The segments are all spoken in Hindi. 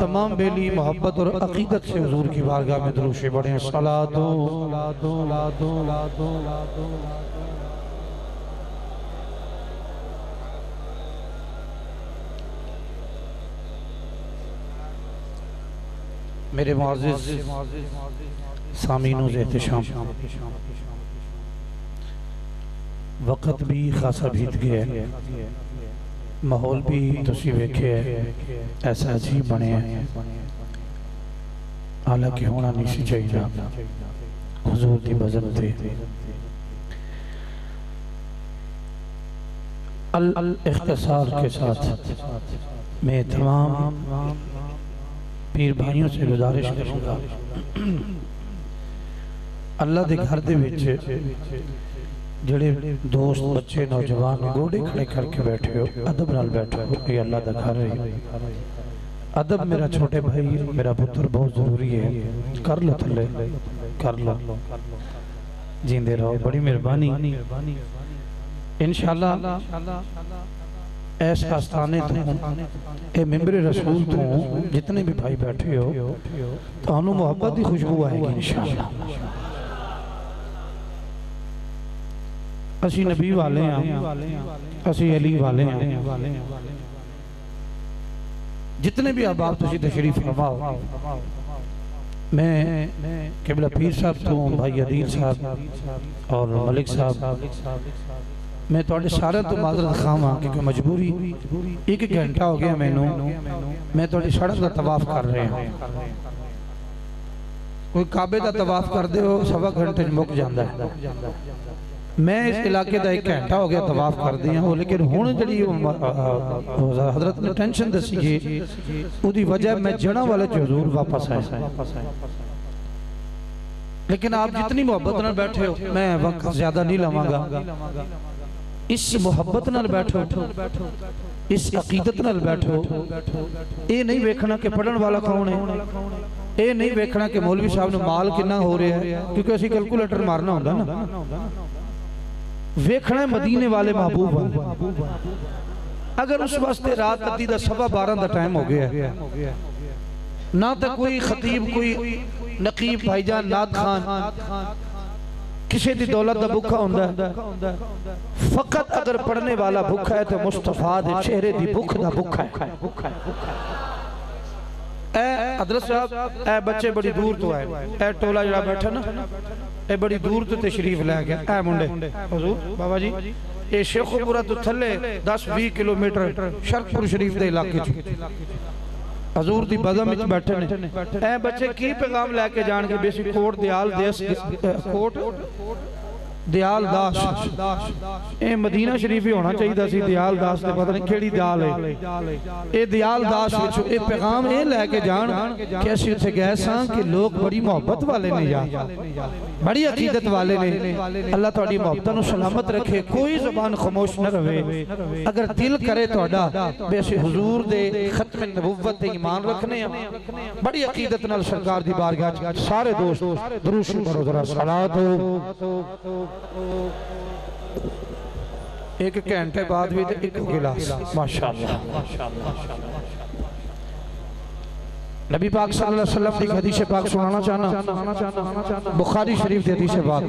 तमाम बेली मोहब्बत और अकीदत से हुजूर की बारगाह में दरूशे बड़े सला मेरे मोजिज वक़्त भी खासा बीत गया माहौल भी तुसी वेखे ऐसा अजीब बने हालाँकि होना नहीं चाहिए हुजूर की बजन थे अल अल के साथ मैं तमाम पीर भाइयों से गुजारिश करूँगा। अल्लाह के घर के जोड़े दोस्त, बच्चे, नौजवान गोडे खड़े करके बैठे हो, अदब नाल बैठे हो, ये अल्लाह का घर है। अदब मेरा छोटे भाई, मेरा पुत्र बहुत ज़रूरी है। कर लो थले कर लो। जींदे रहो, बड़ी मेहरबानी। इंशाल्लाह ਇਨਸ਼ਾਅੱਲਾ ਇਸ ਆਸਤਾਨੇ ਤੋਂ ਇਹ ਮਿੰਬਰ ਰਸੂਲ ਤੋਂ ਜਿਤਨੇ ਵੀ ਭਾਈ ਬੈਠੇ ਹੋ ਤੁਹਾਨੂੰ ਮੁਹੱਬਤ ਦੀ ਖੁਸ਼ਬੂ ਆਏਗੀ ਇਨਸ਼ਾਅੱਲਾ ਅਸੀਂ ਨਬੀ ਵਾਲੇ ਆ ਅਸੀਂ ਅਲੀ ਵਾਲੇ ਆ जितने भी अहबाब तुम तशरीफ फरमाओ मैं केबला पीर साहब तो भाई अदील साहब और मलिक साहब मैं थोड़े सारे तो माजरत खावा क्योंकि मजबूरी एक घंटा हो गया मैनू। मैं थोड़ी सड़क का तवाफ कर रहे हैं। कोई काबे का तवाफ करते हो सवा घंटे मुक जाता है। मैं इस इलाके का एक घंटा हो गया तवाफ कर दिया हो लेकिन हूँ। जी हज़रत ने टेंशन दसी है वजह मैं जड़ा वाले ज़रूर वापस आया। लेकिन आप जितनी मोहब्बत न बैठे हो मैं वक्त ज़्यादा नहीं लवांगा। इस मोहब्बत बैठो, इस अकीदत बैठो। ये नहीं वेखना कि पढ़न वाला कौन है? ये नहीं वेखना कि मौलवी साहब माल कितना हो रहा है? क्योंकि असं कैलकुलेटर मारना होंगे ना। वेखना मदीने वाले महबूब अगर उस वास्ते रात अद्धी का सवा बारह का टाइम हो गया ना तो कोई खतीब, कोई नकीब भाईजान नाद खान किसी की दौलत का भुखा होंगे फकत अगर पढ़ने वाला भुखा है तो मुस्तफ़ा चेहरे की भुख का भुखा है। बच्चे बड़ी दूर तो आए टोला जरा बैठा ना बड़ी दूर तो लै गया। मुंडे बाबा जी ये शेखोपुरा तो थले 10 20 किलोमीटर शरकपुर शरीफ के इलाके हजूर की बदम बैठे ए बच्चे की पैगाम लैके जाने कोट दयाल कोट दयाल दास। ए मदीना शरीफ ही होना चाहिए दयाल दास पता नहीं दयाल है। दयाल दास पैगाम ये लैके जाए कि लोग बड़ी मोहब्बत वाले ने यार। बड़ी अकीदत वाले ने। अल्लाह थोड़ी मोहब्बत नु सलामत रखे कोई ज़ुबान खामोश न रहे। अगर दिल करे थोड़ा बेशे हुजूर दे खत्म नबूवत ते ईमान रखने बड़ी अकीदत नाल सरकार दी बारगाह सारे दोस्त दुरूद पढ़ो जरा सलात हो एक घंटे बाद भी एक गिलास। माशाल्लाह माशाल्लाह। नबी पाक सल्लल्लाहु अलैहि वसल्लम की हदीस पाक सुनाना चाहना। बुखारी शरीफ की हदीस पाक।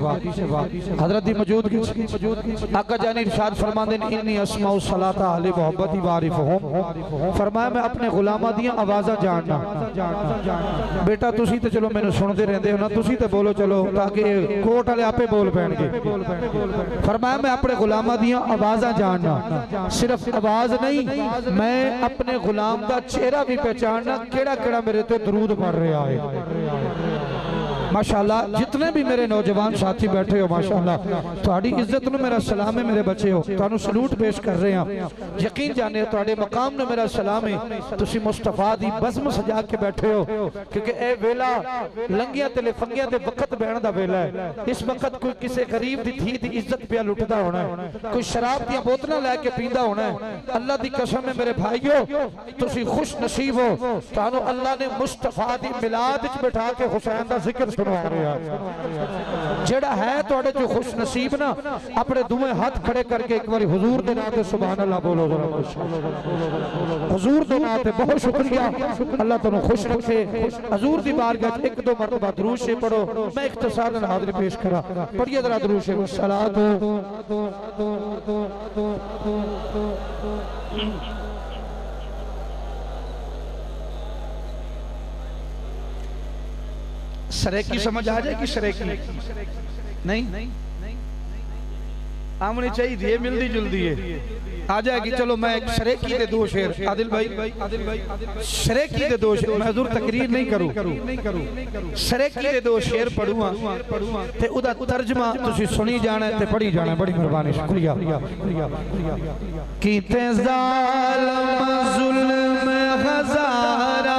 हज़रत दी मौजूद की आका जानी इरशाद फरमांदे ने इन्नी अस्माउ सलाता अली मोहब्बती वारिफहुम। फरमाया, मैं अपने गुलामां दी आवाज़ां जानना। बेटा, तुसी ते चलो मैनू सुनदे रहंदे हो ना। तुसी ते बोलो चलो, ताकि कोट वाले आपे बोल पैणगे। फरमाया, मैं अपने गुलामां दी आवाज़ां जानना। सिर्फ़ आवाज़ नहीं, मैं अपने गुलाम दा चेहरा भी पहचानना केड़ा केड़ा मेरे ते दरूद पढ़ रहा है माशाल्लाह जितने भी मेरे नौजवान साथी बैठे हो माशाल्लाह ਤੁਹਾਡੀ ਇੱਜ਼ਤ ਨੂੰ ਮੇਰਾ ਸਲਾਮ ਹੈ ਮੇਰੇ ਬੱਚਿਓ ਤੁਹਾਨੂੰ ਸਲੂਟ ਪੇਸ਼ ਕਰ ਰਹੇ ਹਾਂ ਯਕੀਨ ਜਾਣੇ ਤੁਹਾਡੇ ਮਕਾਮ ਨੂੰ ਮੇਰਾ ਸਲਾਮ ਹੈ ਤੁਸੀਂ ਮੁਸਤਫਾ ਦੀ ਬਜ਼ਮ ਸਜਾ ਕੇ ਬੈਠੇ ਹੋ ਕਿਉਂਕਿ ਇਹ ਵੇਲਾ ਲੰਗੀਆਂ ਤੇ ਲਫੰਗੀਆਂ ਦੇ ਵਕਤ ਬਹਿਣ ਦਾ ਵੇਲਾ ਹੈ ਇਸ ਵਕਤ ਕੋਈ ਕਿਸੇ ਗਰੀਬ ਦੀ ਧੀ ਦੀ ਇੱਜ਼ਤ ਪਿਆ ਲੁੱਟਦਾ ਹੋਣਾ ਹੈ ਕੋਈ ਸ਼ਰਾਬ ਦੀਆਂ ਬੋਤਲਾਂ ਲੈ ਕੇ ਪੀਂਦਾ ਹੋਣਾ ਹੈ ਅੱਲਾ ਦੀ ਕਸਮ ਹੈ ਮੇਰੇ ਭਾਈਓ ਤੁਸੀਂ ਖੁਸ਼ ਨਸੀਬ ਹੋ ਤੁਹਾਨੂੰ ਅੱਲਾ ਨੇ ਮੁਸਤਫਾ ਦੀ ਮਿਲਾਦ ਵਿੱਚ ਬਿਠਾ ਕੇ ਹੁਸੈਨ ਦਾ ਜ਼ਿਕਰ ਸੁਣਾ ਰਿਹਾ ਜਿਹੜਾ ਹੈ ਤੁਹਾਡੇ ਚੋਂ ਖੁਸ਼ ਨਸੀਬ ਨਾ ਆਪਣੇ ਦੋਵੇਂ ਹੱਥ ਖੜੇ ਕਰਕੇ ਇੱਕ ਵਾਰੀ ਹਜ਼ੂਰ ਦੇ ਨਾਮ ਤੇ ਸੁਭਾਨ ਅੱਲਾਹ ਬੋਲੋ ਜ਼ਰਾ ਹਜ਼ੂਰ ਦੇ ਨਾਮ ਤੇ ਬਹੁਤ ਸ਼ੁਕਰੀਆ ਅੱਲਾਹ ਤੁਹਾਨੂੰ ਖੁਸ਼ ਰੱਖੇ ਹਜ਼ੂਰ ਦੀ ਬਾਰਗਾਹ 'ਚ ਇੱਕ ਦੋ ਮਰਤਬਾ ਦਰੂਦ ਸ਼ੇ ਪੜੋ ਮੈਂ ਇਖਤਸਾਰ ਨਾਲ ਹਾਜ਼ਰੀ ਪੇਸ਼ ਕਰਾਂ ਪੜੀਏ ਜ਼ਰਾ ਦਰੂਦ ਸ਼ੇ ਸਲਾਤ सरेकी समझ आ जाएगी, सरेकी नहीं? आमनी चाहिए मिलती जुलती है। आ जाएगी, चलो मैं सरेकी दे दो शेर। आदिल भाई आदिल भाई सरेकी दे दो शेर। मैं हजूर तकरीर नहीं करूँ। नहीं करूँ दे दो शेर पढ़ूँगा। ते ओदा तर्जमा तुसी सुनी जाना ते पढ़ी जाना बड़ी मेहरबानी, शुक्रिया। कीते जालिम, जुल्म, हजारा।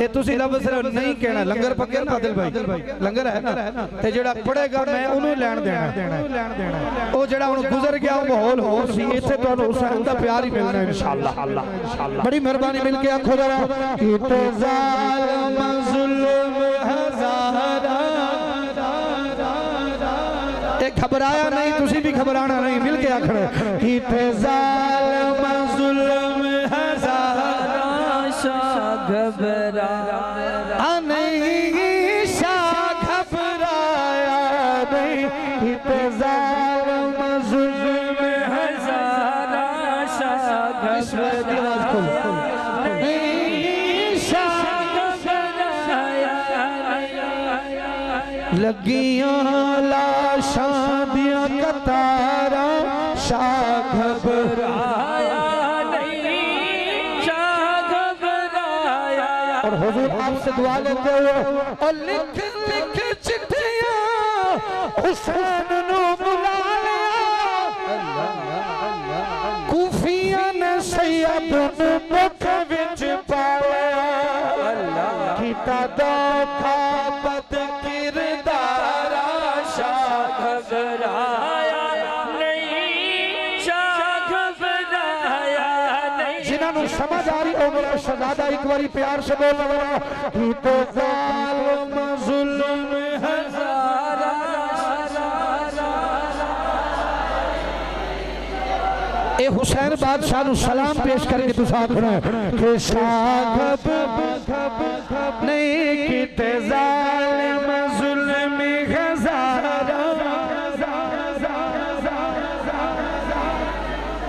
ਇਹ ਤੁਸੀਂ ਲਫ਼ਜ਼ ਸਿਰਫ ਨਹੀਂ ਕਹਿਣਾ ਲੰਗਰ ਪੱਕਿਆ ਨਾ ਆਦਿਲ ਭਾਈ। ਲੰਗਰ ਹੈ ਨਾ? ਤੇ ਜਿਹੜਾ ਪੜੇਗਾ ਮੈਂ ਉਹਨੂੰ ਲੈਣ ਦੇਣਾ। ਉਹ ਜਿਹੜਾ ਹੁਣ ਗੁਜ਼ਰ ਗਿਆ ਉਹ ਮਾਹੌਲ ਹੋਰ ਸੀ ਇੱਥੇ ਤੁਹਾਨੂੰ ਹੁਸੈਨ ਦਾ ਪਿਆਰ ਹੀ ਮਿਲਣਾ ਇਨਸ਼ਾਅੱਲਾ ਅੱਲਾ ਬੜੀ ਮਿਹਰਬਾਨੀ ਮਿਲ ਕੇ ਆਖੋ ਜਰਾ। ਕਿਤੇ ਜ਼ਾਲਮ ਜ਼ੁਲਮ ਹਜ਼ਾਰਾ ਇਹ ਘਬਰਾਇਆ ਨਹੀਂ ਤੁਸੀਂ ਵੀ ਘਬਰਾਣਾ ਨਹੀਂ ਮਿਲ ਕੇ ਆਖਣਾ। ਕਿਤੇ ਜ਼ੁਲਮ घबराया आपसे दुआ लेते हुए और लिख लिख चिट्ठियाँ। हुसैन नु सैयद नु मुख विच पाया। कीता धोखा शहजादा एक बारी प्यार से बोल रहा तो हुसैन बादशाह नु सलाम पेश करके तुस आखना कि शाह नहीं जालिम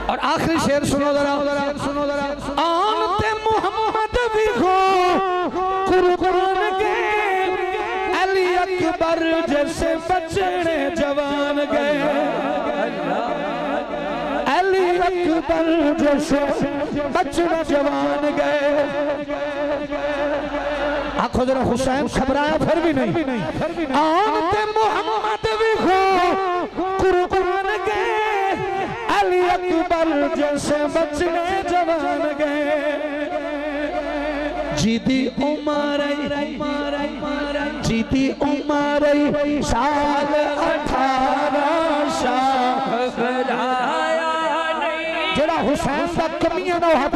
और आखिरी शेर सुनो जरा सुनो जरा। हो कुर्बान के अली अकबर बचने जवान गए। अली अकबर जैसे बचने जवान गए। आखो जरा हुसैन घबराया, फिर भी नहीं। आमते मोहम्मद भी हो कुर्बान गए अली अकबर जैसे बचने जवान गए। कमीअ जो हथ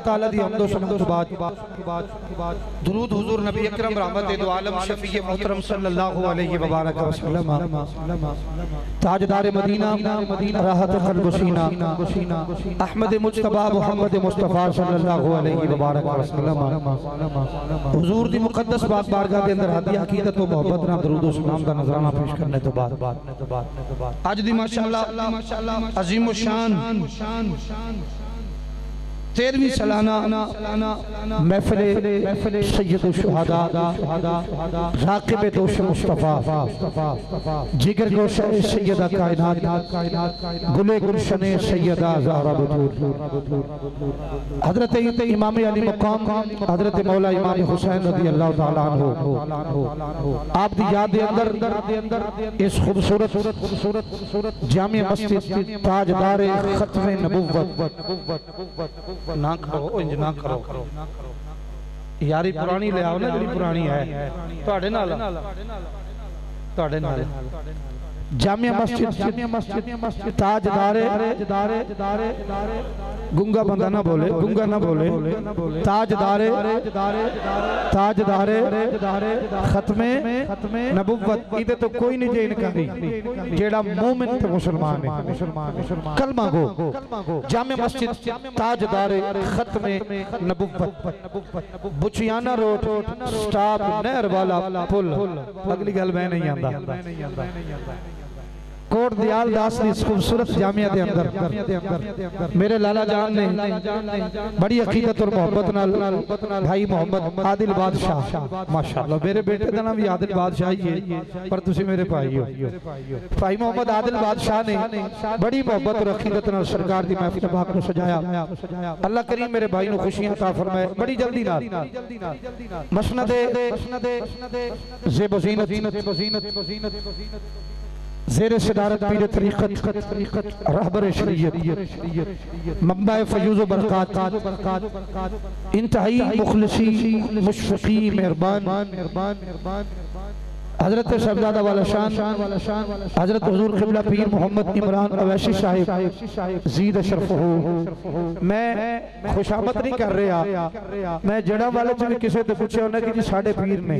अल्लाह ताला दी हमदो सना तो बाद। दुरूद हुजूर नबी अकरम रहमत दो आलम शफी मोहतरम सल्लल्लाहु अलैहि वबारक वसल्लम ताजदार मदीना, राहत कल्ब सीना अहमद मुज्तबा मोहम्मद मुस्तफ़ा सल्लल्लाहु अलैहि वबारक वसल्लम हुजूर दी मुकद्दस बात बारगाह दे अंदर हदी अकीदत व मोहब्बत नाल दरूद व सलाम दा नजराना पेश करने तो बाद। आज दी माशाअल्लाह अजीम शान। तेरहवीं सालाना महफिल सैयद राकिब दोष मुस्तफ़ा जिगर गोश सैयदा गुले गुलशन सैयदा हज़रत इमाम अली मकाम, हज़रत मौला इमाम हुसैन रज़ी अल्लाह आप याद अंदर, इस खूबसूरत खूबसूरत जामिया मस्जिद ताजदार खत्म नबुव्वत ਨਾ ਕਰੋ ਇੰਜ ਨਾ ਕਰੋ। ਯਾਰੀ ਪੁਰਾਣੀ ਲਿਆਓ ਨਾ ਜਿਹੜੀ ਪੁਰਾਣੀ ਹੈ। ਤੁਹਾਡੇ ਨਾਲ ਤੁਹਾਡੇ ਨਾਲ जामिया मस्जिद मस्जिद ताजदारे गुंगा बंदा ना बोले गुंगा ना बोले ताजदारे ताजदारे खत्मे खत्मे नबुव्वत इदे तो कोई नहीं जे इनकारी जेड़ा मोमिन ते मुसलमान है मुसलमान कलमा गो जामिया मस्जिद ताजदारे खत्मे नबुव्वत बुचियाना रोड स्टॉप नहर वाला पुल अगली गल मैं नहीं आंदा कोट दयाल दास की इस खूबसूरत जामिया के अंदर। मेरे लाला जान ने बड़ी अकीदत और मोहब्बत भाई मोहम्मद आदिल बादशाह, माशाल्लाह। मेरे बेटे का नाम भी आदिल बादशाह ही है, पर तुसी मेरे भाई हो। भाई मोहम्मद आदिल बादशाह ने बड़ी मोहब्बत और अकीदत नाल सरकार दी महफिल पाक नु सजाया। अल्लाह करीम मेरे भाई नु खुशियाँ अता फरमाए। बड़ी जल्दी नाल। मसनद मसनद, ज़ेब ज़ीनत। जेर सदारत पीर तरीक़त रहबर शरीयत मंबा फयूज़ बरक़ात इंतहाई मुखलसी मुशफ़ी मेहरबान हज़रत शहजादा वाला शान हज़रत हजूर किबला पीर मोहम्मद इमरान अवैशी साहिब जीद अशरफ हो मैं खुशामत नहीं कर रहा मैं जड़ा वाले किसी तो पूछे उन्हें कि साढ़े पीर ने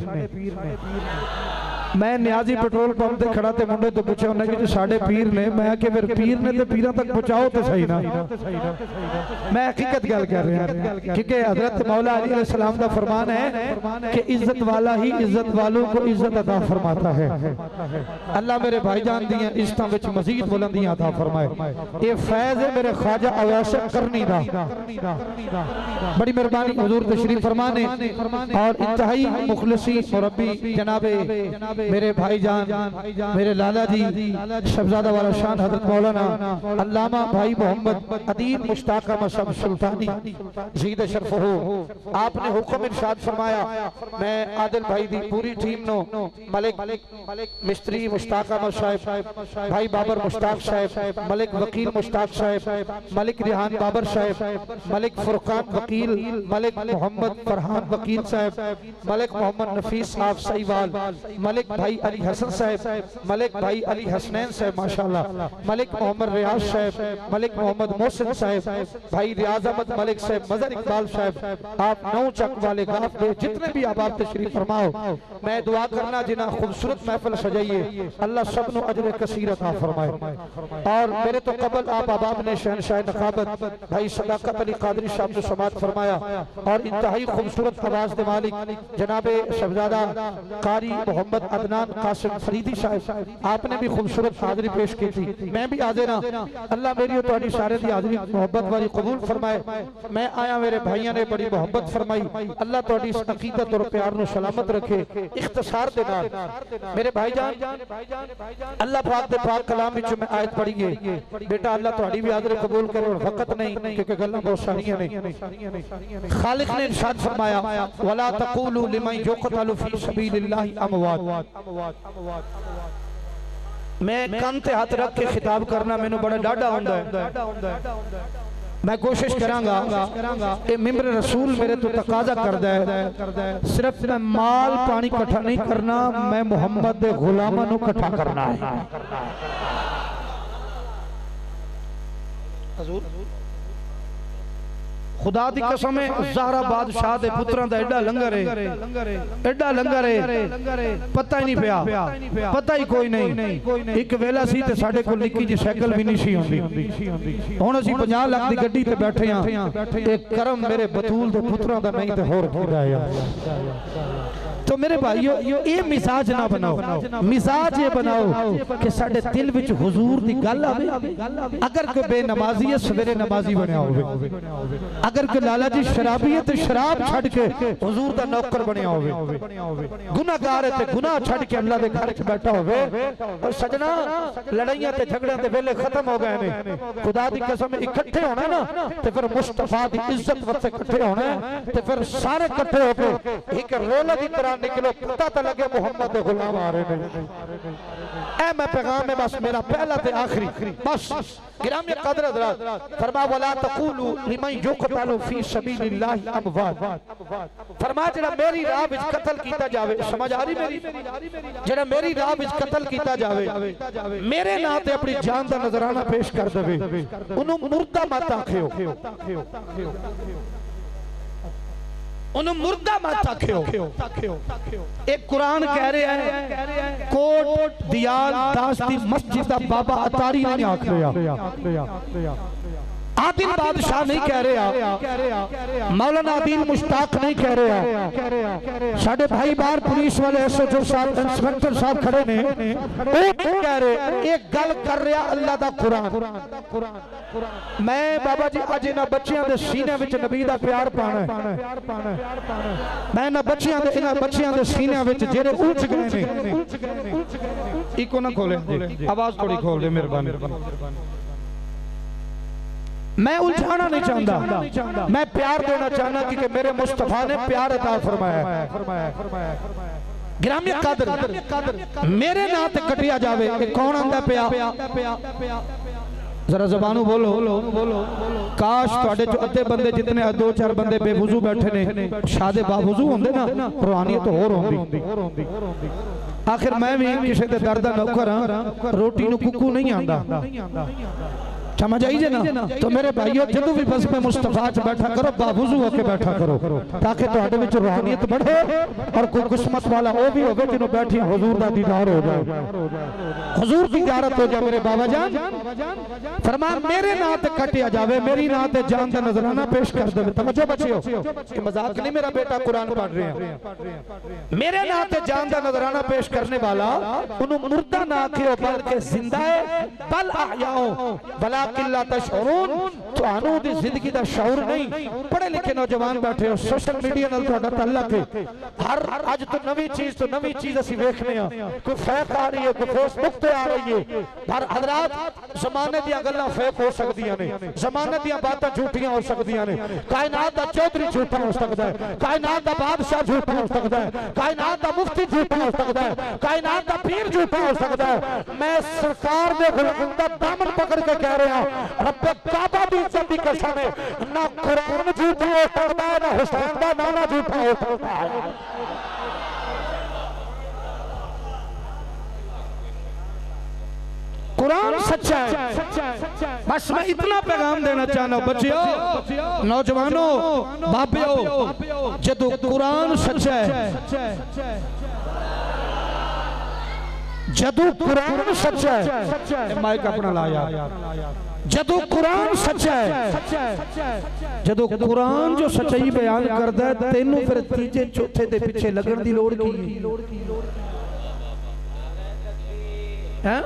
मैं न्याजी पेट्रोल पंप ते खड़ा ते मुंडे तो पूछे उन्हें कि साडे पीर ने, मैं कि फिर पीर ने ते पीरां तक पहुंचाओ तो सही ना। मैं हकीकत गल कर रहा क्योंकि हज़रत मौला अली सलाम का फरमान है कि इज़्ज़त वाला ही इज़्ज़त वालों को इज़्ज़त अता फरमाता है। अल्लाह मेरे भाईजान दी इज्जतां विच मजीद बुलंदियाँ अता फरमाए। ये फैज है मेरे ख्वाजा अवैस करनी दा। बड़ी मेहरबानी, हुजूर तशरीफ़ फरमाने। और इंतहाई मुखलसी मुरब्बी जनाबे मेरे भाईजान, मेरे लाला जी शहजादा वाला शान हज़रत मौलाना, अल्लामा भाई मोहम्मद अदीन मुश्ताक सुल्तानी जीद शरफ हो। आपने हुक्म इरशाद फरमाया, मैं आदिल भाई दी पूरी टीम नो, मलिक, मिस्त्री मुश्ताक अहमद साहब, भाई बाबर मुश्ताक साहब, मलिक वकील मुश्ताक साहब, मलिक रिहान बाबर साहब, मलिक फुरकान वकील, मलिक मोहम्मद फरहान वकील साहब, मलिक मोहम्मद नफीस साहब सहीवाल, मलिक भाई अली हसन साहब, मलिक भाई अली हसनैन साहब, माशाल्लाह। मलिक मोहम्मद रियाज साहब, मलिक मोहम्मद मोहसिन साहब, भाई रियाज अहमद मलिक साहब मजर इकबाल साहब, आप नौ चक वाले गाफ पे जितने भी आप आप तशरीफ़ फरमाओ, मैं दुआ करना जिना खूबसूरत महफिल सजाइए, अल्लाह सब नु अजर कसीर अता फरमाए। और मेरे तो कबल आप अबाब ने शहनशाह नकाबत, भाई सदाकत अली कादरी साहब ने समात फरमाया, और इंतहाई खूबसूरत आवाज़ के मालिक, जनाबे शहजादा कारी मोहम्मद अदनान कासिम फरीदी साहब, आपने भी खूबसूरत हाजिरी पेश की थी। मैं भी हाजिर हाँ। अल्लाह मेरी और तुम्हारी सारे की हाजिरी मोहब्बत वाली कबूल फरमाए। मैं आया, मेरे भाइयों ने बड़ी मोहब्बत फरमाई। अल्लाह तुम्हारी इस अकीदत और प्यार नु सलामत रखे, इख्तिसार दे नाल। मेरे भाईजान, अल्लाह पाक दे पाक कलाम विच मैं आयत पढ़ी है बेटा, अल्लाह तुम्हारी भी हाजिरी कबूल करे और वक्त नहीं, क्योंकि गल्लां बहुत सारियाँ ने। खालिक ने इरशाद फरमाया, वला तकूलू लिमन युक़तलु फ़ी सबीलिल्लाहि अमवात। मैं कंन ते हाथ रख के खिताब करना मैंने बड़ा डाढ़ा होंदा है। मैं कोशिश रसूल मेरे तो तकाजा करदा है। सिर्फ़ मैं माल पानी इकट्ठा नहीं करना, मैं मोहम्मद दे गुलामां इकट्ठा करना है। खुदा की कसम है जहरा बादशाह के पुत्रों का एडा लंगर है। एडा लंगर है। पता ही नहीं पाया। पता ही कोई नहीं। एक वेला सी ते साडे कोल निक्की जी साइकिल भी नहीं सी होंदी। हुन असि 50 लाख दी गड्डी ते बैठे हाँ ते करम मेरे बतूल दे पुत्रों दा नहीं ते होर किदा है तो मेरे भाइयों ये मिजाज ना बनाओ। मिजाज ये बनाओ कि साडे दिल विच हुजूर दी गल आवे अगर कोई बेनमाजी है सवेरे नमाजी बनया होवे। अगर कोई लाला जी शराबी है तो शराब छड़ के हुजूर दा नौकर बनया होवे। गुनाहगार है ते गुनाह छड़ के अल्लाह दे घर च बैठा होवे और सजना लड़ाइयाँ ते झगड़ियाँ दे वेले खत्म हो गए ने। खुदा दी कसम इकट्ठे होना ना ते फिर मुस्तफ़ा दी इज़्ज़त वास्ते इकट्ठे होना ते फिर सारे इकट्ठे होके एक रोला दी तरह निकलो पता तो लगे मोहम्मद गुलाम आ रहे हैं। ऐ, मैं पैगाम है, बस मेरा पहला ते आखिरी। बस, गिरामी कदर हज़रत फरमा वला तकूलू लिमन युकतलु फ़ी सबीलिल्लाह अमवात। फरमा जेड़ा मेरी राह विच कत्ल कीता जावे। समझ आ रही मेरी? जेड़ा मेरी राह विच कत्ल कीता जावे। मेरे नाम ते अपनी जान दा नजराना पेश कर देवे। उन्हों मुर्दा मत आखियो उन्हें ਮੁਰਦਾ ਮਤ ਆਖਿਓ ਇਹ कुरान कह रहा है ਕੋਟ ਦਿਆਲ ਦਾਸ ਦੀ ਮਸਜਿਦ ਦਾ ਬਾਬਾ ਅਤਾਰੀ ਨੇ आख रहा आदिल बादशाह नहीं कह रहा मौलाना आदिल मुश्ताक नहीं कह रहा साडे भाई बाहर पुलिस वाले एसओ साहब इंस्पेक्टर साहब खड़े ने। कह रहे एक गल कर रहा अल्लाह दा कुरान। मैं बाबा जी अज इन्हां बच्चियाँ दे सीने विच नबी दा प्यार पाना मैं इन्हां बच्चियाँ दे इन्हां बच्चियाँ दे सीने विच जेड़े उठ गए ने इको ना खोले आवाज़ थोड़ी खोल दे मेहरबानी। मैं उलझाना नहीं चाहता। मैं प्यार देना चाहना क्योंकि मेरे मुस्तफ़ा ने प्यार अदा फरमाया। ग्रामीण कादर, मेरे नात कटिया जावे कौन आंदा पिया? जरा जबानू बोलो। बोलो काश ਤੁਹਾਡੇ ਚ ਅੱਧੇ ਬੰਦੇ ਜਿੰਨੇ ਆ ਦੋ ਚਾਰ ਬੰਦੇ ਬੇਵੁਜ਼ੂ ਬੈਠੇ ਨੇ ਸ਼ਾਦੇ ਬਾਵੁਜ਼ੂ ਹੁੰਦੇ ਨਾ ਰੋਹਾਨੀਅਤ ਹੋਰ ਹੁੰਦੀ ਆਖਿਰ आखिर मैं भी किसी के ਦਾ नौकर हूँ, रोटी ਨੂੰ ਕੁੱਕੂ ਨਹੀਂ समझ आई जे ना तो मेरे भाइयों जदों भी बस में मुस्तफा च बैठा करो बावुजू होके बैठा करो ताकि ਤੁਹਾਡੇ ਵਿੱਚ रूहानियत बढ़े और कोई किस्मत वाला वो भी होवे जिन्हों बैठी हुजूर दा दीदार हो जाए हुजूर की जियारत हो जाए मेरे बाबा जान फरमा मेरे नाम ते कटिया जावे मेरी नाम ते जान दा नजराना पेश कर दे तवज्जो बच्चियो ये मजाक नहीं मेरा बेटा कुरान पढ़ रहे हैं मेरे नाम ते जान दा नजराना पेश करने वाला उन्हों मुर्दा ना आखियो बल्कि जिंदा है बल आयाओ भला किला तो ज़िंदगी का नहीं। पढ़े लिखे बैठे हो झूठिया तो तो हो सकता ने। कायनात का चौधरी झूठा हो सकता है। कायनात का बादशाह झूठा हो सकता का मुफ्ती झूठा हो सकता है। कायनात का पीर झूठा हो सकता है। पकड़ के कह रहा कुरान सच्चा है। बस मैं इतना पैगाम देना चाहना, बच्चियों, नौजवानों बाबियों जो कुरान सच्चा है, जदू कुरान सच्चा है माइक अपना लाया जदू कुरान सच्चा है जदू कुरान जो सच्चाई बयान करता है तेन फिर तीजे चौथे के पिछे लगन की लड़ की। है?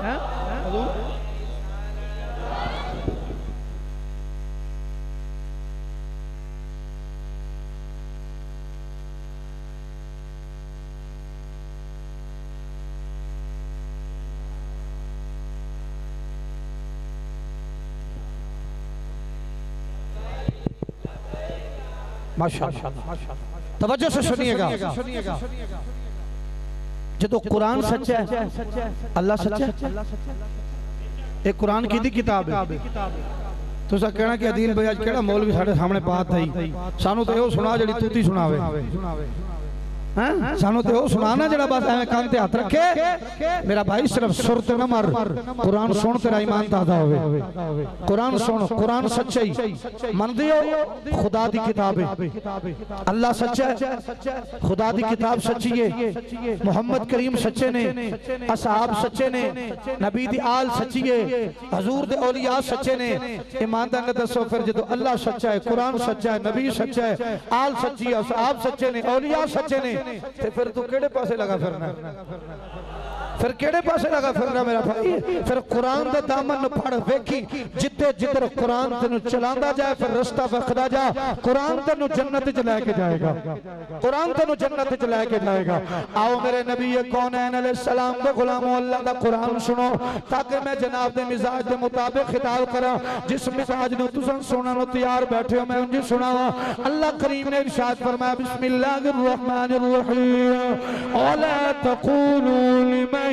माशाल्लाह तवज्जो से सुनिएगा। जो कुरान सच्चा है अल्लाह सच्चा है। एक कुरान की किताब है। तो सा कहना कि अदीन भाई आज केड़ा मौलवी साढ़े सामने बात थी सानू तो यो सुना जड़ी तूती सुनावे। सानू तो वो सुनाना जरा बस एवं कान ते हाथ रखे। मेरा भाई सिर्फ़ सुर ते न मर, कुरान सुन, तेरा ईमान ताज़ा होवे। कुरान सुन, कुरान सच्चाई। मन दियो, खुदा दी किताब। है अल्लाह सच्चा है, खुदा दी किताब सच्ची है। मोहम्मद करीम सच्चे ने, असहाब सच्चे ने, नबी दी आल सच्ची है। हजूर दे औलिया सच्चे ने। ईमानदार ने दसो, फिर जो अल्लाह सच्चा है, कुरान सच्चा है, नबी सच्चा है, आल सच्ची है, असहाब सच्चे ने, औलिया सच्चे ने ਤੇ ਫਿਰ ਤੂੰ ਕਿਹੜੇ ਪਾਸੇ ਲਗਾ ਫਿਰਨਾ? फिर केड़े पासे लगा? फिरना मेरा भाई फिर कुरान दे दामन फड़ वेखी। जिथे जिधर कुरान तेन चलांदा जाए, फिर रास्ता वखदा जा। कुरान तेन जन्नत च लेके जाएगा। कुरान तेन जन्नत च लेके जाएगा। आओ मेरे नबी ये कौन है? सलाम दे गुलाम अल्लाह दा कुरान सुनो। ताकि मैं जनाब दे मिजाज दे मुताबिक खिताब करा। जिस मिजाज नु तुसा सुनन नु तैयार बैठे हो, मैं उंजी सुनावा अल्लाह करीम ने इरशाद फरमाया बिस्मिल्लाहिर रहमानिर रहीम औला तकूलू लिमन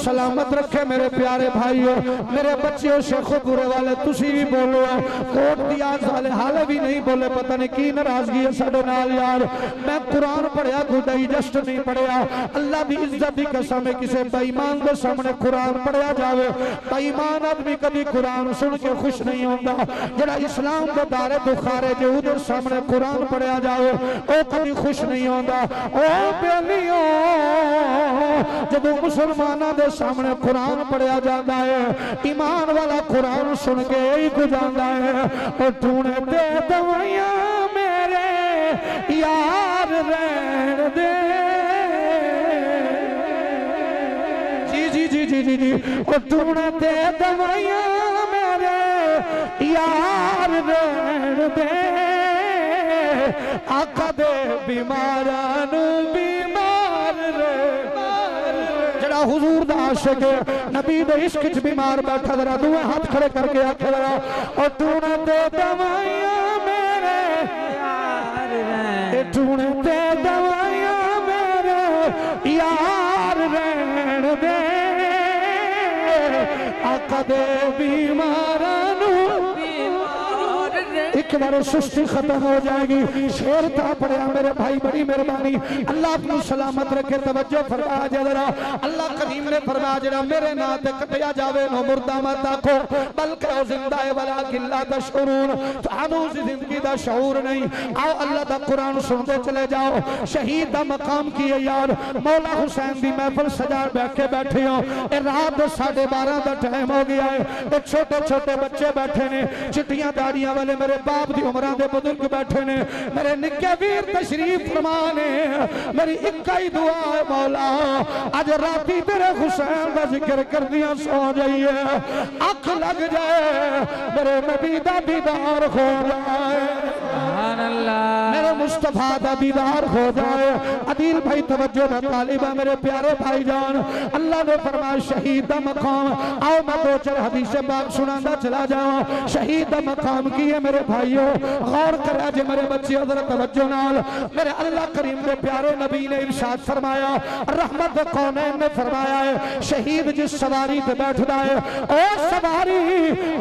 सलामत रखे मेरे प्यारे भाइयों, मेरे बच्चों शेखो बुरे वाले, तुसी भी बोलो कोट दिया साले, हाले भी नहीं बोले, पता नहीं की नाराज़गी है साडे नाल यार। मैं कुरान पढ़िया कोई डाइजेस्ट नहीं पढ़िया। अल्लाह की इज़्ज़त की कसम है, किसी बेईमान के सामने कुरान पढ़िया जावे। बेईमान आदमी कभी कुरान सुन के खुश नहीं होता जरा इस्लाम के दायरे तो खारिज उधर सामने कुरान पढ़िया जावे वो कभी खुश नहीं होता ओ बेलियो जब मुसलमाना के सामने कुरान पढ़िया जाता है। ईमान वाला कुरान सुन के ही गुजारता है। और दे दवाइया मेरे, यार रहन दे। जी जी जी जी जी जी। और दे दवाइया मेरे, यार रहन दे। आका दे बीमारा बीमार। हुजूर दा आशिक नबी दे इश्क च बीमार बैठा जरा, दुए हाथ खड़े करके आखे जरा और टूने दे दवाइयाँ मेरे ए टूने दे दवाइयाँ मेरे यार रहन दे। आका दे बीमारा एक बार सुस्ती खत्म हो जाएगी। शेर था पड़े मेरे भाई बड़ी मेहरबानी। अल्लाह अपनी सलामत रखे, तवज्जो फरमा जरा। अल्लाह करीम ने फरमा जरा, मेरे ना ते कटिया जावे, नो मुर्दा मत आखो बल्कि ओ ज़िंदा है वाला किल्ला तशुरून थानू ज़िंदगी दा शऊर नहीं। आओ अल्लाह दा कुरान सुनते चले जाओ। शहीद दा मकाम की है यार। मौला हुसैन दी महफिल सजा बैठे बैठे हो। ए रात साढ़े बारह का टाइम हो गया है। छोटे छोटे बच्चे बैठे ने। चिट्टियाँ दाड़ियाँ वाले मेरे बाप दी उम्र के बुज़ुर्ग बैठे ने, मेरे निके वीर तशरीफ़ फरमा ने, मेरी इक्का ही दुआ है मौला अज राती तेरे हुसैन का ज़िक्र कर दिया सो जाइए, अख लग जाए, मेरे नबी का दीदार हो जाए। अल्लाह। मुस्तफ़ा दा दीदार हो जाए। अदील भाई, तवज्जो ना तालिबा मेरे प्यारे भाईजान। अल्लाह ने फरमाया, शहीद दा मकाम। आओ, मैं दो चार हदीस बात सुनांदा, चला जाऊँ। शहीद दा मकाम की है, मेरे भाइयों गौर करा जे मेरे बच्चे, हज़रत तवज्जो नाल। मेरे अल्लाह करीम के प्यारे नबी ने इरशाद फरमाया, रहमत कौनैन ने फरमाया है, शहीद जिस सवारी ते बैठदा है, ओ सवारी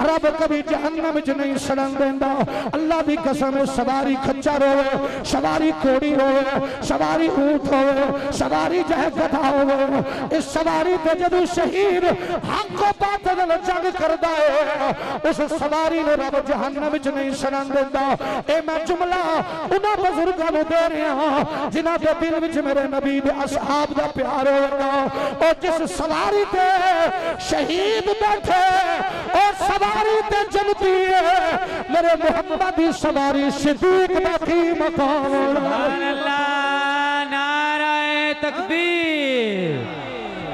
रब कभी जहन्नम च नहीं सड़न देंदा। अल्लाह दी कसम, सवारी खच्चर होवे सवारी घोड़ी होवे सवारी ऊँट होवे सवारी जह गधा होवे इस सवारी ते जदों शहीद हक को बातिल जंग करदा है, उस सवारी ने रब जहन्नम च नहीं सड़न देंदा। ए, मैं जुमला उन्हां बुजुर्गां नु दे रहा जिन्हां दे दिल विच मेरे नबी दे असहाब दा प्यार होगा और जिस सवारी ते शहीद बैठे और सवारी ते जलती है, मेरे मोहम्मद की सवारी सिद्दीक की मकाम नाराए तकबीर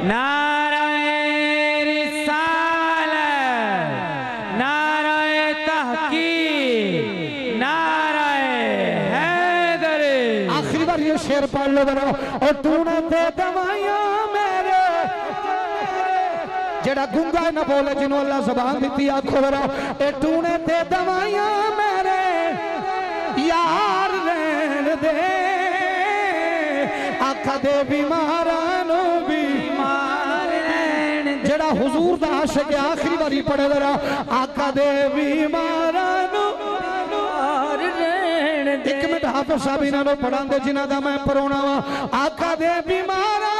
नाराए रिसालत नाराए तहकीक नाराए हैदर। आखिरी बार ये शेर पढ़ लो जरा और तूने दे दवाइयाँ मेरे। जेड़ा गुंगा न बोले जिन्हों अल्लाह जबान दी आखो जरा। ए तूने दे दवाइयाँ मेरे। यार दे। आखा दे बीमारानो बीमार जड़ा हजूर दश आशिक आखिरी बारी पढ़े जरा आखा दे बीमारानो एक मिनट हाफिज साहब इन्हों पढ़ा जिन्हों का मैं परोना वा। आखा दे बीमारा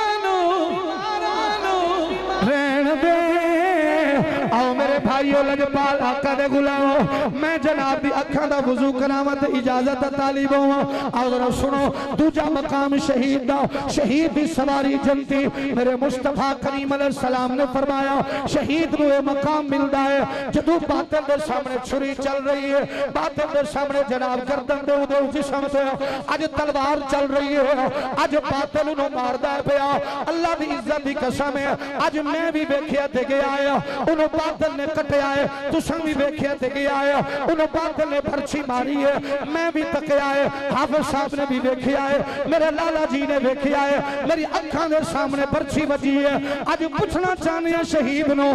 मेरे भाइयों, लजपाल आका दे गुलामो मैं जनाब दी अखां दा वज़ू करावां ते इजाज़त तालिब होवां। जरा सुनो, दूजा मकाम शहीद दा, शहीद दी सवारी जनती, मेरे मुस्तफ़ा करीम अलैहि सलाम ने फरमाया, शहीद नु ये मकाम मिलदा है, जदों बातिल दे सामने छुरी चल रही है बातिल दे सामने जनाब गर्दन दे उदे जिस्म ते अज तलवार चल रही है, अज बातिल नु मारदा है पिया, अल्लाह दी इज़्ज़त दी कसम है, अज मैं भी वेखिया ते गया आया उन्हों बादल ने कटिया है तुसा भी वेखिया ते गया है उन्हों बादल ने फरछी मारी है, मैं भी तकिया है, हाफिज साहब ने भी वेखिया है, मेरे लाला जी ने वेखिया है, मेरी अखा दे सामने फरछी वजी है अज पूछना चाहते हैं शहीद नो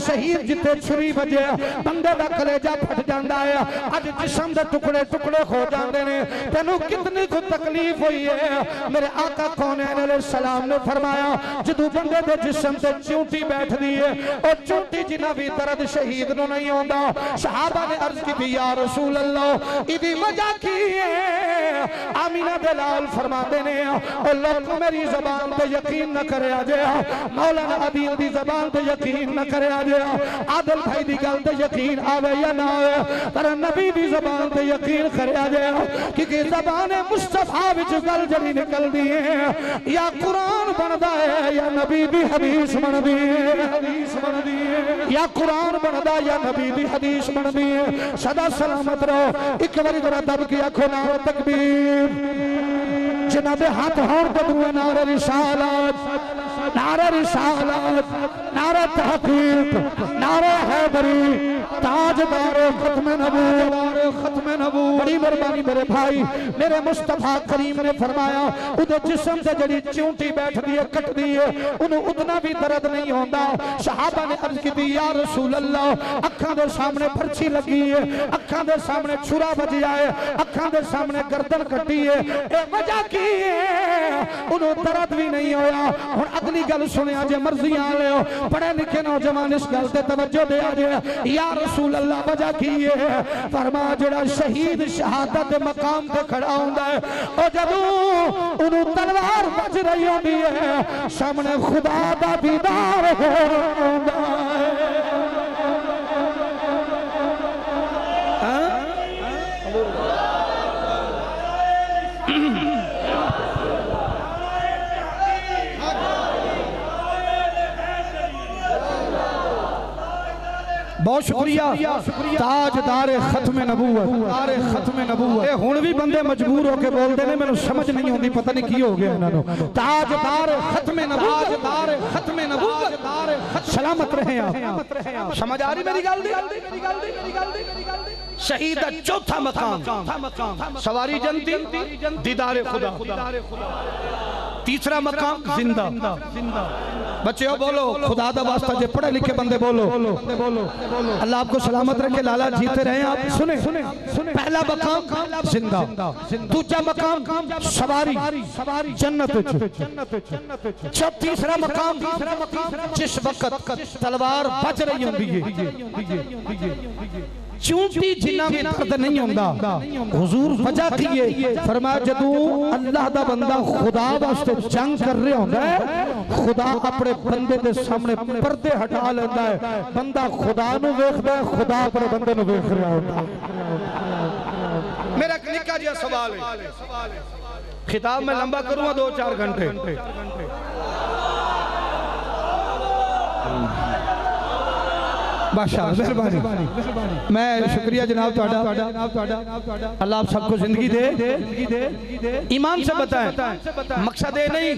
शहीद जिथे छुरी वजे बंदे का कलेजा फट जाता है अज जिसम के टुकड़े टुकड़े हो जाते हैं तेन कितनी को तकलीफ़ हुई है, मेरे आका कौन सलाम ने फरमाया जो बंदे के जिसम से चिंटी बैठती है और चिंटी जिन्ना भी दर्द शहीद नु नहीं आता सहाबा ने अर्ज़ की या रसूल अल्लाह इदी वजह की है? आमीना दलाल फरमाते ने और लोग मेरी जबान पे यकीन न करे जे, मौलाना अदील दी जबान पे यकीन न करे जे, आदल भाई दी गल ते यकीन आवे या ना आवे? पर नबी दी जबान पे यकीन करे जे, क्योंकि जबान मुस्तफ़ा विच गल जड़ी निकलदी है। या कुरान बनदा है, या नबी दी हदीस बनदी है हदीस बनदी है। या कुरान बनता या नबी की हदीस बनती है। सदा सलामत रहो। एक बार जरा दब के आखो ना तकबीर। जिन्हें हाथ होर बदुए नारे रिसालत। नारे रिसालत, नारे तहकीक, नारे हैदरी, ताजदार खत्म नबूवत खत्म नबूवत बड़ी मेहरबानी मेरे भाई, मेरे मुस्तफ़ा करीम ने फरमाया उदे जिस्म से जड़ी चिंटी बैठदी है कटदी है, उन्हें उतना भी दर्द नहीं होता। सहाबा ने अर्ज़ की या रसूल अल्लाह अखां दे सामने पर्ची लगी है अखा दे सामने छुरा बजिया है अखां दे सामने गर्दन कटी है। ए, वजह की है? उन्हें दर्द भी नहीं होया। हुन अगली गल सुनिया जे मर्ज़ी आ लो पढ़े लिखे नौजवान इस गल से तवज्जो दे जे या रसूल अल्लाह वजह की है? फरमा जरा शहीद शहादत मकाम ते खड़ा होंदा है तलवार बज रही होंदी है, सामने खुदा दा दीदार होंदा है। बहुत शुक्रिया। ताजदार खत्म नबूवत। खत्म नबूवत। हूँ भी बंदे मजबूर होके बोलते हैं मैंने समझ नहीं आती पता नहीं की हो गया इन्होंने ताजदार खत्म ताजदार खत्म नबूवत। सलामत रहे आप। समझ आ रही मेरी गल शहीद चौथा मकाम। सवारी जनती दीदारे खुदा। तीसरा मकाम ज़िंदा। बच्चे बोलो खुदा दा वास्ता जे पढ़े लिखे बंदे बोलो। अल्लाह आपको सलामत रखे लाला जीते रहे आप। सुने सुने। पहला मकाम ज़िंदा। दूसरा मकाम सवारी। सवारी। जन्नत जब तीसरा मकाम जिस वक्त तलवार बज रही होंदी चूंटी जिन्ना भी दर्द नहीं होंदा। हुजूर वजह की है फरमाया जदू अल्लाह दा बंदा खुदा वास्ते जंग कर रहा होंदा है खुदा अपने बंदे दे सामने पर्दे हटा लेंदा है। बंदा खुदा नु वेखदा है खुदा अपने बंदे नु वेख रहा होंदा मेरा निक्का जिहा सवाल है। खिताब में लंबा करूँगा दो चार घंटे। मैं शुक्रिया जनाब अल्लाह आप सबको ज़िंदगी दे। ईमान से बताएँ। मकसद ये नहीं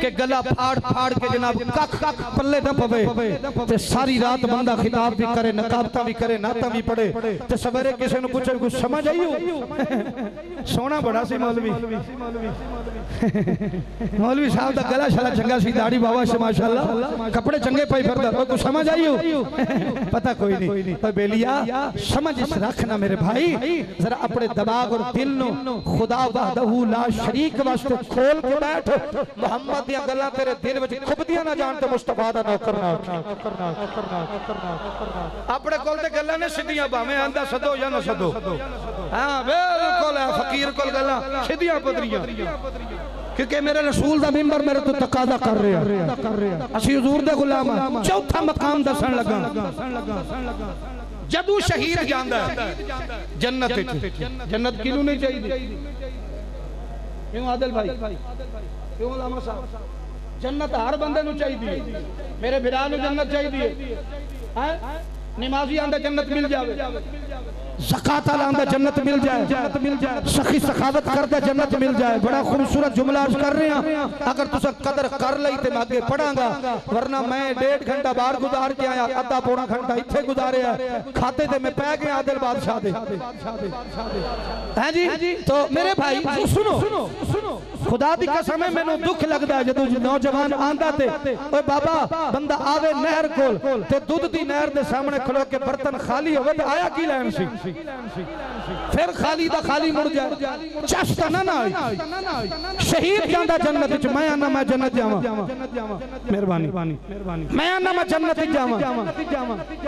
कि गला फाड़ फाड़ के जनाब कख कख पल्ले ना पवे। ते सारी रात बंदा खिताब भी करे नकाबता भी करे नाता भी पढ़े। ते सवेरे किसी ने पूछे कुछ समझ आई हो? सोना बड़ा सी मौलवी। मौलवी साहब दा गला शला चंगा सी, दाढ़ी बाबा से, माशाल्लाह। कपड़े चंगे पाई फिरदा कुछ समझ आई हो? पता कोई नहीं, पर बेलिया, समझ इस रखना मेरे भाई। जरा अपने दिमाग और दिल नो खुदा वहदहू ला शरीक वास्ते खोल के बैठ। मोहम्मद दी गल्लां तेरे दिल विच खुबदियाँ ना जान ते मुस्तफ़ा दा नौकर ना अपने कोल ते गल्लां ने सिद्धियाँ भाਵੇਂ आंदा सदो या ना सदो। हाँ, बिल्कुल है फकीर कोल गल्लां सिद्धियाँ पदरियाँ। क्योंकि मेरे रसूल का मिम्बर मेरे तो तकादा कर रहा असि हजूर के गुलाम चौथा मकाम दस लगा। जदू शहीद जाता जन्नत जन्नत किनू नहीं चाहिए क्यों आदिल भाई? क्यों लामा साहब? जन्नत हर बंदे चाहिए मेरे बिरा जन्नत चाहिए नमाजी आंदा जन्नत मिल जाए वाला आंदा जन्नत मिल जाए जन्नत मिल जाए। सखी सखावत करदा जन्नत मिल जाए। बड़ा खूबसूरत जुमला अर्ज़ कर रहे हैं। अगर तुसा कदर कर लई ते मैं आगे पढ़ांगा। वरना मैं डेढ़ घंटा बाहर गुजार के आया अद्धा पौना घंटा इथे गुजारिया खाते ते मैं पै गया आदिल बादशाह दे। जी? तो मेरे भाई, सुनो। सुनो खुदा दी कसम है, मैनू दुख लगदा है जदों नौजवान आंदा ते। ओए बाबा, बंदा आवे नहर कोल, ते दूध दी नहर दे सामने खलो के बर्तन खाली होवे ते आया की लैन सी? फिर खाली दा खाली मुड़ जाए चश ना ना शहीद जांदा जन्नत मैं आना, मैं जन्नत जावां। मेहरबानी। मैं आना, मैं जन्नत जावां।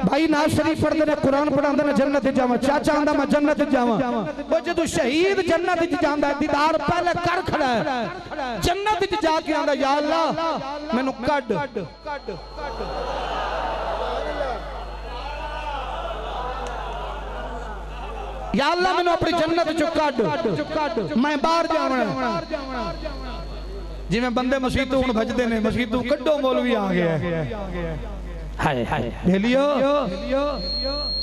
भाई नाज शरीफ पढ़दे ने, कुरान पढ़ांदे ने, जन्नत जावां। चाचा आंदा, मैं जन्नत जावां। ओ जदों शहीद जन्नत च दीदार पहले कर खड़ा है। जन्नत च जाके आंदा, या अल्लाह, मैनू कड या अल्लाह मैनू अपनी जन्नत चो कड मैं बाहर जावना बंदे मसीतों हुण भजदे ने मसीतों कड्डो मौलवी आ गया हाय हाय भेलियो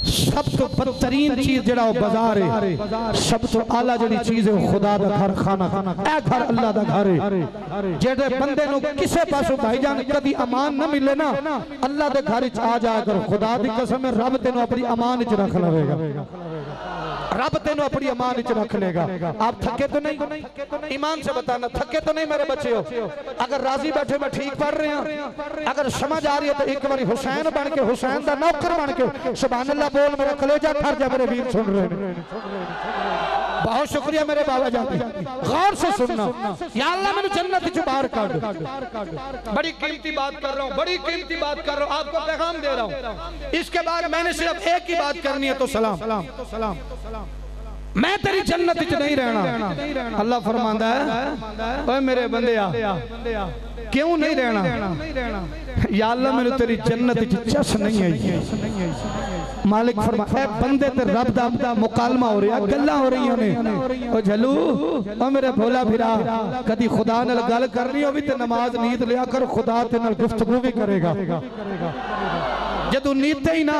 सब तो बदतरीन चीज़ जड़ा बाज़ार है। सब तो आला जड़ी चीज़ है खुदा दा घर खाना। ए घर अल्लाह दा घर है। जेड़े बंदे नु किसे पासों भाईजान कभी अमान न मिले ना अल्लाह दे घर आ जाया कर। खुदा दी कसम है रब तेनु अपनी अमान च रख लवेगा। रब तेन अपनी अमान रख लेगा। आप थके तो नहीं? ईमान से बताना, थके तो नहीं मेरे बच्चे हो? अगर राज़ी बैठे मैं ठीक पढ़ रहे हैं। अगर समझ आ रही है तो एक बार हुसैन बन के, हुसैन का नौकर बन के सुबह बोल मेरा कलेजा ठर जा, मेरे वीर सुन रहे हैं। बहुत शुक्रिया मेरे बाबा जान गौर से सुनना। या अल्लाह मैंने जन्नत च बाहर काट बड़ी कीमती बात कर रहा हूँ, बड़ी कीमती बात कर रहा हूँ। आपको पैगाम दे रहा हूँ। इसके बाद मैंने सिर्फ़ एक ही बात करनी है तो सलाम। सलाम सलाम मैं तेरी जन्नत च नहीं रहना। अल्लाह फरमांदा है, ओए मेरे बंदेया, क्यों नहीं रहना? या अल्लाह मेरे तेरी जन्नत च चस नहीं आई। मालिक फरमा बंदे ते रब दा मुकालमा हो रहा गल्ला हो रही ने ओ झलू ओ मेरे भोला फिरा कदी खुदा नाल गल करनी होवे ते नमाज़ नीत लिया कर, खुदा ते नाल गुफ्तगू भी करेगा। जदू नीते ही ना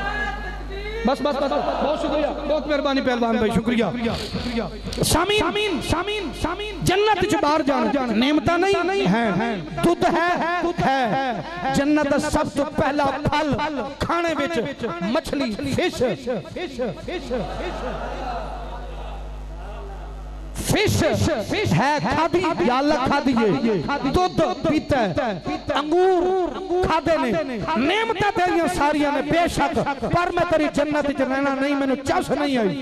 बस बस बस बहुत शुक्रिया। बहुत मेहरबानी पहलवान भाई शुक्रिया। शामीन शामीन शामीन शामीन। जन्नत च बाहर जान। नेमता नहीं। है दुध है है। जन्नत दा सब तो पहला फल खाने विच। मछली। फ़िश। फ़िश। फ़िश। है खादी या खादी है। दूध पीता है, अंगूर खादे ने। नेमता तेरियाँ सारियाँ ने बेशक पर मैं तेरी जन्नत च रहना नहीं, मैंने चस नहीं आई।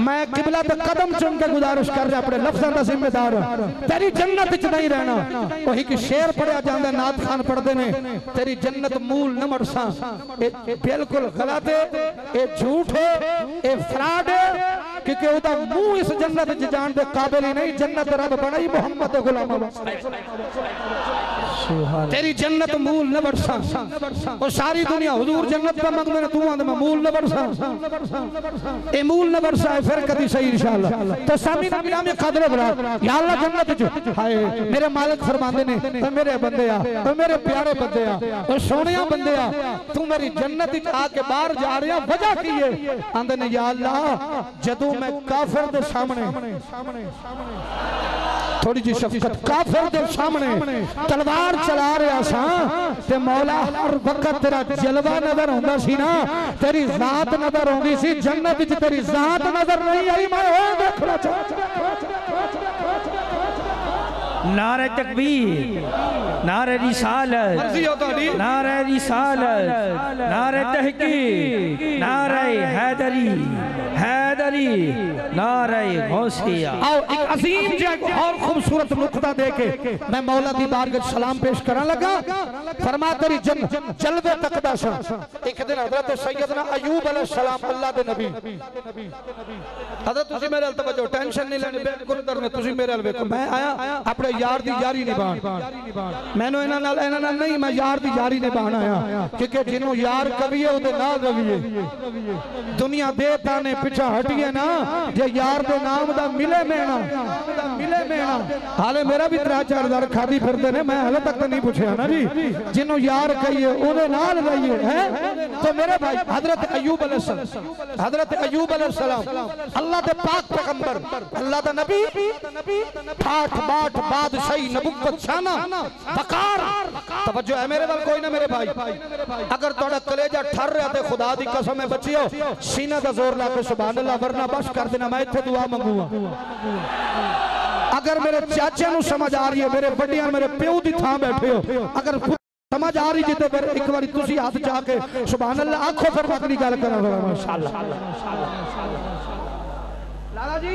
मैं किबला ते कदम चुम के गुजारिश कर रहा, अपने लफ्जां दा जिम्मेदार। हाँ। तेरी जन्नत च नहीं रहना। वही कि शेर पढ़िया जांदा नाथ खान पढ़दे ने। तेरी जन्नत मूल न मरसा। बिल्कुल गलत है, ए झूठ है, ए फ्रॉड है। क्योंकि ओदा मुँह इस जन्नत जान दे काबिल ही नहीं, जन्नत रब बनाई मोहम्मद गुलाम तेरी जन्नत मूल न बरसा। और सारी दुनिया हुजूर जन्नत पे मंगदे ने तू आंदे मैं मूल न बरसा। ए मूल न बरसा है, फिर कदी सही इंशाअल्लाह तो सामी ना मिला में कदर बरा या अल्लाह जन्नत च। हाय, मेरे मालिक फरमांदे ने ओ मेरे बंदे आ ओ मेरे प्यारे बंदे आ, ओ सोहणिया बंदे आ, तू मेरी जन्नत च आके बाहर जा रहा वजह की है? आंदे ने, या अल्लाह, जदों मैं काफिर दे सामने सामने सामने। थोड़ी जी शफकत काफिर दे सामने तलवार चला रहा सा ते मौला हर वक्त तेरा जलवा नज़र आंदा सी ना तेरी जात नज़र आंदी सी जन्नत विच तेरी जात नज़र नहीं आई मैं और देखना नारे तकबीर नारे रिसालत नारे रिसालत नारे तहकी नारे हैदरी। हैदरी नारे गौसिया आओ एक अजीम जो एक और खूबसूरत नुकता दे के मैं मौला दी बारगाह सलाम पेश करने लगा फरमा तेरी जन जलवे तकदा सा एक दिन हजरत सैयदना अयूब अलैहि सलाम अल्लाह दे नबी हजरत ਤੁਸੀਂ ਮੇਰੇ ਹਲ ਤਵਜੋ ਟੈਨਸ਼ਨ ਨਹੀਂ ਲੈਣੀ ਬਿਲਕੁਲ ਕਰਨੇ ਤੁਸੀਂ ਮੇਰੇ ਹਲ ਵੇਖੋ ਮੈਂ ਆਇਆ ਆਪਣੇ ਯਾਰ ਦੀ ਯਾਰੀ ਨਿਭਾਣ ਮੈਨੂੰ ਇਹਨਾਂ ਨਾਲ ਇਹਨਾਂ ਨਾਲ ਨਹੀਂ ਮੈਂ ਯਾਰ ਦੀ ਯਾਰੀ ਨਿਭਾਣ ਆਇਆ ਕਿਉਂਕਿ ਜਿਹਨੂੰ ਯਾਰ ਕਵੀਏ ਉਹਦੇ ਨਾਲ ਰਵੀਏ ਦੁਨੀਆ ਦੇ ਤਾਨੇ ਪਿੱਛਾ ਹਟੀਏ ਨਾ ਜੇ ਯਾਰ ਦੇ ਨਾਮ ਦਾ ਮਿਲੇ ਮੇਣਾ ਮਿਲੇ ਮੇਣਾ ਹਾਲੇ ਮੇਰਾ ਵੀ ਤਰਾ ਚਾਰ ਦਰ ਖਾਦੀ ਫਿਰਦੇ ਨੇ ਮੈਂ ਹਲੇ ਤੱਕ ਨਹੀਂ ਪੁੱਛਿਆ ਨਾ ਜੀ ਜਿਹਨੂੰ ਯਾਰ ਕਹੀਏ ਉਹਦੇ ਨਾਲ ਰਹੀਏ ਹੈ तो मेरे भाई हजरत अयूब अलैहिस्सलाम हजरत अयूब अलैहिस्सलाम अल्लाह दे पाक पैगंबर अल्लाह दा नबी ठाठ बाट बादशाही नबुवत शाना वकार तवज्जो है मेरे वाल कोई ना मेरे भाई अगर तोड़ा कलेजा ठर रहा ते खुदा दी कसम है बच्चियो सीना दा जोर ला के सुभान अल्लाह वरना बस कर देना, मैं इतने दुआ मंगूँगा। अगर मेरे चाचे नु समझ आ रही है, मेरे बड़िया मेरे प्यो की थां बैठे हो, अगर समझ आ रही जी तो फिर एक बार तुम हाथ जाके सुबह आखो फिर मैं अपनी गल करा माशाअल्लाह लाला जी।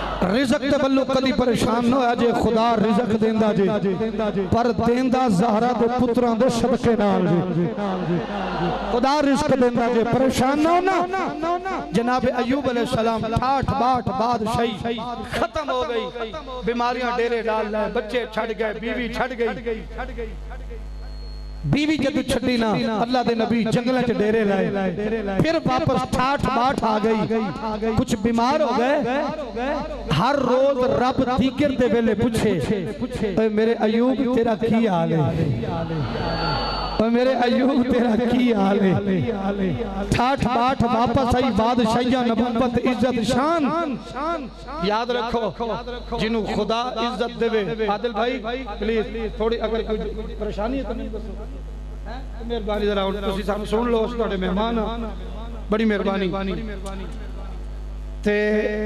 रिजक ते बल्लो कदी परेशान न होया जे, खुदा रिजक देंदा जे। पर देंदा ज़हरा दे पुत्रां दे सदके नाल जे। खुदा रिजक देंदा जे, परेशान न होना। जनाब अयूब अलैहि सलाम ठाठ बाट बादशाही खत्म हो गई। बीमारियाँ डेरे डाल लाए बच्चे छड़ गए, बीवी छड़ गई। बीवी जदू छी ना अल्लाह के नबी जंगल च डेरे लाए। फिर वापस ठाठ बाट आ गई। कुछ बीमार हो गए। हर रोज रब दीगर दे वेले पूछे। मेरे अयूब तेरा की हाल है? ओए मेरे अयूब तेरा की हाल है ठाठ बाट वापस आई बादशाहिया नबूवत इज्जत शान याद रखो जिन्हों खुदा इज्जत देवे आदिल भाई प्लीज थोड़ी अगर कोई परेशानी है तो नहीं दसो हैं? मेहरबानी जरा तुसी सानू सुन लो अस ਤੁਹਾਡੇ ਮਹਿਮਾਨ ਆ ਬੜੀ ਮਿਹਰਬਾਨੀ ਤੇ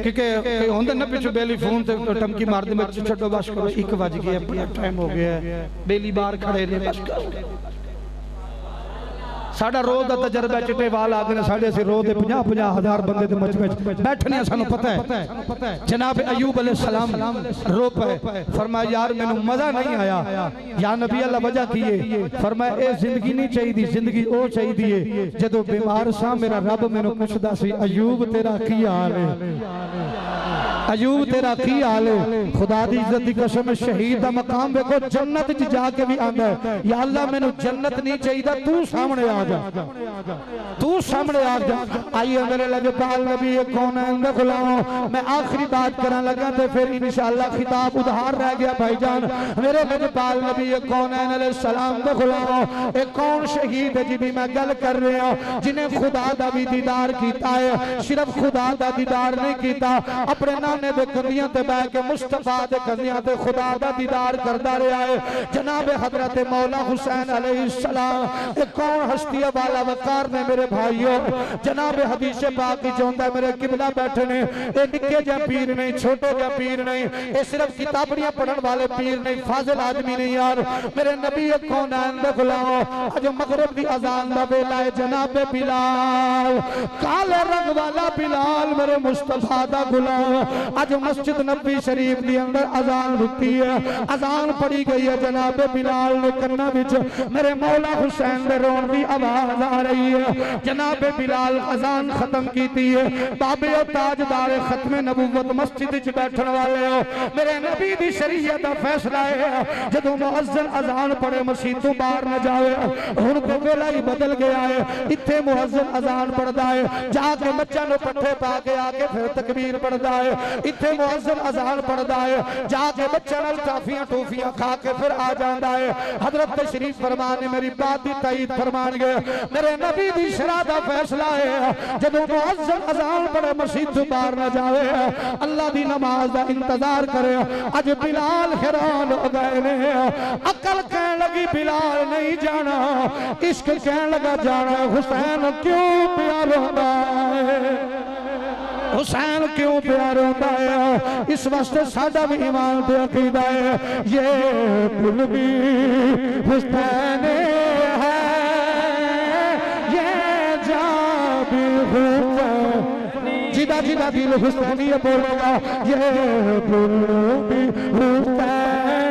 ਕਿਉਂਕਿ ਹੁੰਦਾ ਨਾ ਪਿੱਛੇ ਬੇਲੀ ਫੋਨ ਤੇ ਟਮਕੀ ਮਾਰਦੇ ਵਿੱਚ ਛੱਡੋ ਬਸ ਕਰੋ 1 ਵਜ ਗਿਆ ਬੜਾ ਟਾਈਮ ਹੋ ਗਿਆ ਹੈ। ਬੇਲੀ ਬਾਹਰ ਖੜੇ ਨੇ ਬਸ ਕਰੋ ਸਾਡਾ ਰੋਜ਼ ਦਾ ਤਜਰਬਾ ਚਿੱਟੇ ਵਾਲ ਆ ਗਏ ਨੇ ਸਾਡੇ ਅਸੀਂ ਰੋਜ਼ ਦੇ 50 50 ਹਜ਼ਾਰ ਬੰਦੇ ਦੇ ਮਚ ਵਿੱਚ ਬੈਠਨੇ ਆ ਸਾਨੂੰ ਪਤਾ ਹੈ ਜਨਾਬ ਅਯੂਬ ਅਲੈਹ ਸਲਾਮ ਰੋ ਪਏ ਫਰਮਾਇਆ ਯਾਰ ਮੈਨੂੰ ਮਜ਼ਾ ਨਹੀਂ ਆਇਆ ਯਾ ਨਬੀ ਅੱਲਾ ਵਜ੍ਹਾ ਕੀ ਹੈ ਫਰਮਾਇਆ ਇਹ ਜ਼ਿੰਦਗੀ ਨਹੀਂ ਚਾਹੀਦੀ ਜ਼ਿੰਦਗੀ ਉਹ ਚਾਹੀਦੀ ਹੈ ਜਦੋਂ ਬਿਮਾਰ ਸਾਂ ਮੇਰਾ ਰੱਬ ਮੈਨੂੰ ਪੁੱਛਦਾ ਸੀ ਅਯੂਬ ਤੇਰਾ ਕੀ अजूब तेरा की हाल है। खुदा की इज़्ज़त की कसम शहीद का मकाम देखो जन्नत च जाके भी आंदा है। या अल्लाह मेनू जन्नत नहीं चाहिए तू सामने आ जा। तू सामने आ जा। आइए मेरे लगे पाल नबी ये कौन है? उनका गुलाम मैं आखिरी बात करा लगा तो फिर इंशाल्लाह खिताब उधार रह गया भाईजान। मेरे लगे पाल नबी ये कौन है? अलैहि सलाम तो का गुलाम ये कौन शहीद है जिदी मैं गल कर रहा हूँ? जिन्हें खुदा का भी दीदार किया है। सिर्फ़ खुदा का दीदार नहीं किया अपने नाल नाने दे कंधियाँ ते बैठ के मुस्तफ़ा दे कंधियाँ ते खुदा दा दीदार करदा रहा है। जनाब हज़रत मौला हुसैन अलैहिस्सलाम ये कौन हस्ती वाला वकार ने मेरे भाइयों? जनाब हदीस पाक की है मेरे किबला बैठे ने। ये निके जा पीर नहीं, छोटे जा पीर नहीं। ये सिर्फ़ किताबड़ियाँ पढ़न वाले पीर नहीं, फाजिल आदमी नहीं यार। मेरे नबी कौन है? गुलाम। अज मगरब की अजान का वेला है जनाब बिलाल। काले रंग वाला बिलाल मेरे मुस्तफ़ा दा गुलाम। अज मस्जिद नबी शरीफ के अंदर अजान रुकी है। अजान पड़ी गई है जनाब बिलाल ने कन्ना मेरे मौला हुसैन दे रोन की आवाज़ आ रही है। जनाब बिलाल अजान खत्म की है। बाबे ताजदार खत्म नबूवत मस्जिद च बैठन वाले हो। मेरे नबी दी शरीयत का फैसला है। जदों मुअज्जिन अजान पड़े मस्जिद तो बाहर न जावे। हुन तो वेला ही बदल गया है। इत्थे मुअज्जिन अजान पढ़दा है। जाके बच्चा पट्ठे पा के आके फिर तकबीर पढ़दा है। इत्थे मुअज्जिन अजान पढ़दा है जाके बच्चा काफियाँ टोफियाँ खा के फिर आ जांदा है। हज़रत तशरीफ़ फरमान ने मेरी बात दी तईद फरमान गए मेरे नबी दी शरा दा फैसला है, जदों मुअज्जिन अजान पढ़े मस्जिद तो बाहर न जावे, अल्लाह दी नमाज़ का इंतज़ार करे। अज बिलाल हैरान हो गए ने, अकल कह लगी बिलाल नहीं जाना, इश्क कह लगा जाना, हुसैन क्यों प्यार होता है? हुसैन क्यों प्यार होता है? इस वास्ते साडा भी ईमान पे अकीदा है। ये दिल भी हुसैन है। जिदा जिदा दिल हुसैनी बोलेगा। ये दिल भी हुसैन।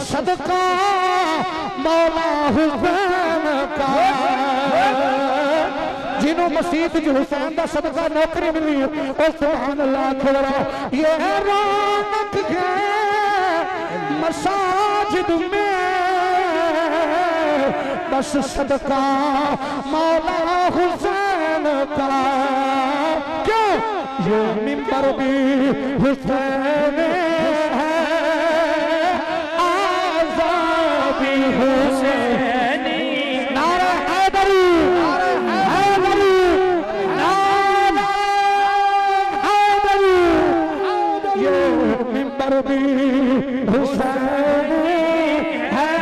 सदका मौला हुसैन का। जिन्हों मसीत जो हुसैन का सदका नौकरी मिली और अल्लाह खबरा ये रौनक है मसाजिद में बस सदका मौला हुसैन का। क्यों? ये मिंबर भी हुसैन हुसैन। है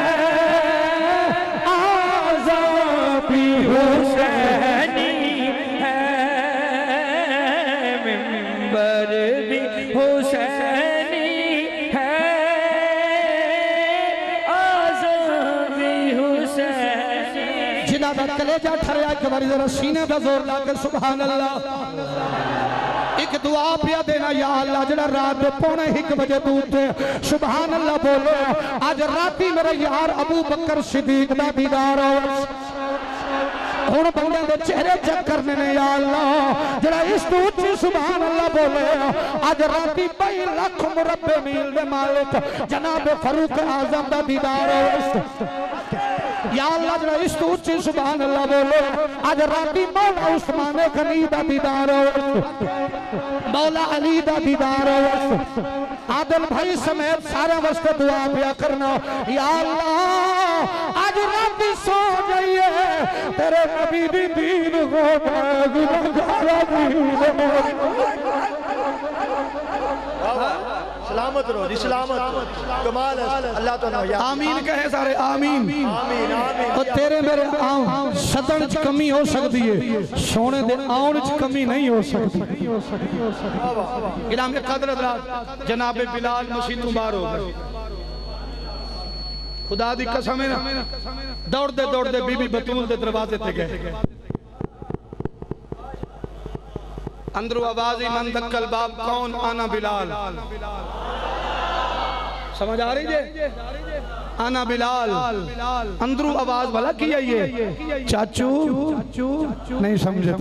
आज़ादी हुसैन। एक बारी जरा सीने का ज़ोर लाकर सुबह अल्लाह एक दुआ पिया देना, या अल्लाह जरा रात पौने एक बजे तू ते अल्लाह बोलो, आज राती मेरे यार अबू बकर सिद्दीक का दीदार हो। चेहरे चेक करने जरा इस अल्लाह बोले लख मील मालिक, जनाब फरूक आज़म का दीदार हो। या अल्लाह जरा इस तो उच्च सुभान अल्लाह बोलो। आज राती मौला उस्मान गनी दा दीदार हो। मौला अली दा दीदार हो। आदल भाई समेत सारे वास्ते दुआ पिया करना। या अल्लाह, आज राती सो जाइए। तेरे नबी दी दीन हो मैं गुनहगारा दीन सलामत रहो जी सलामत कमाल अल्लाह तो आमीन कहे सारे आमीन। आमीन आमीन और तेरे मेरे आऊँ सदन च कमी हो सकती है सोने दे आउन च कमी नहीं हो सकती। इलाम कदर हज़रत जनाब बिलाल मसीतू बार हो खुदा दी कसम है ना दौड़ते दौड़ते बीबी बतूल के दरवाजे ते गए। अंदरों आवाज़ मन दक्कल, बाप कौन आना बिलाल? समझ आ रही है? आना बिलाल। अंदरों आवाज़ भला की आई है? चाचू, नहीं समझे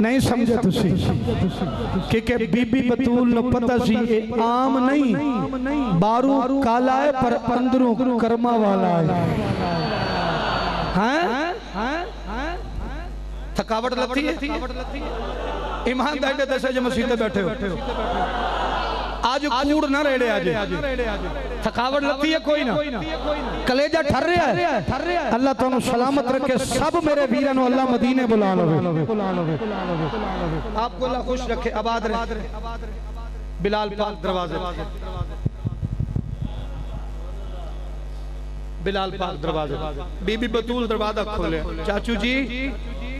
नहीं समझे तुसी। कि के बीबी बतूल नु पता सी, ये आम नहीं। बारू काला है, पर अंदरों कर्मा वाला है? हैं? थकावट लगती है? ईमानदारी दसे जो मसीह बैठे हो। आज कूड़ ना रेड़े आज थकावट लगती है कोई ना। कलेजा ठर रहा है। अल्लाह तुम सलामत रखे। सब मेरे वीर अल्लाह मदीने बुला लवे आपको अल्लाह खुश रखे। आबाद रहे। बिलाल पाक दरवाजे। बिलाल पाक दरवाजे। बीबी बतूल दरवाज़ा खोले। चाचू जी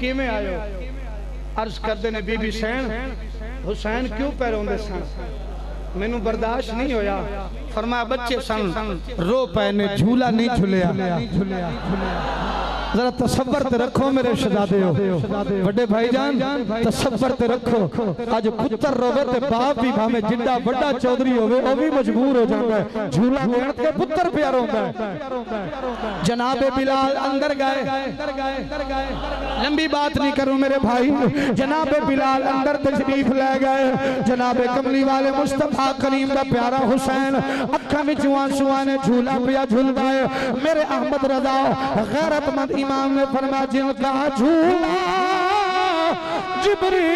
किमें आयो अर्ज़ करते ने बीबी सैन हुसैन क्यों पैरोंदे सन मैनू बर्दाश्त नहीं होया फरमाया बच्चे सन रो पै ने झूला नहीं झूलिया। जरा तसव्वर ते रखो मेरे शहजादे हो। बड़े भाईजान तसव्वर ते रखो। आज पुत्र रोवे ते बाप भी भावे जिड्डा बड़ा चौधरी होवे ओ भी मजबूर हो जाता है। झूला देण के पुत्र प्यार होता है। जनाब बिलाल अंदर गए। लंबी बात नहीं करूँ मेरे भाई। जनाब बिलाल अंदर तशरीफ़ ले गए। जनाब कमली वाले मुस्तफ़ा करीम का प्यारा हुसैन अखा विच आंसुआ ने झूला पिया झूलदा है मेरे अहमद रजा, गैरतमंद इमाम ने फरमा फरमाया जिनका झूला जिबरी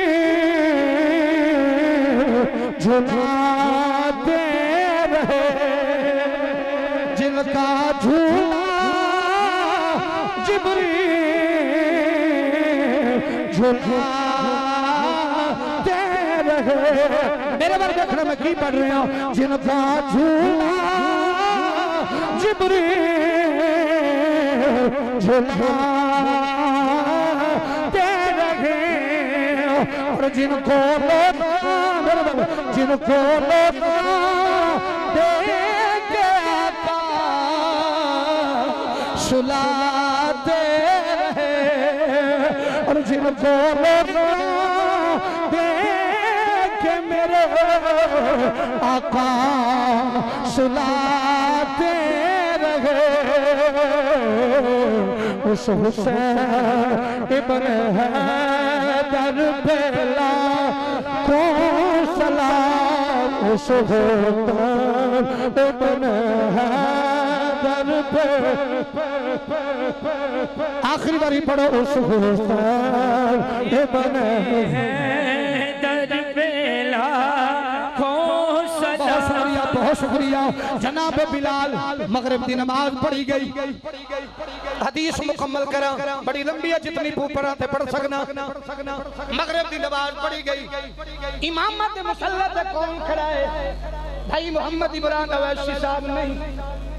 झुलाते रहे। जिनका झूला जिबरी झुलाते रहे। मेरे देखना मैं की पढ़ रहा हूँ? जिनका झूला जिबरी रहे और जिनको जिनको सुलाते और जिनको आका सुलाते रहे। उस हुसैन बेला को उस हुसैन आखिरी बारी पढ़ो। उस हुसैन बेला बहुत शुक्रिया। जनाब बिलाल, मगरब की नमाज़ पढ़ी गई। हदीस मुकम्मल करा, बड़ी लंबी है, जितनी पढ़ा थे पढ़ सकना। मगरब की नमाज़ पढ़ी गई। इमामत मुसल्ला पे कौन खड़ा है। भाई मोहम्मद इमरान अवैसी साहब नहीं।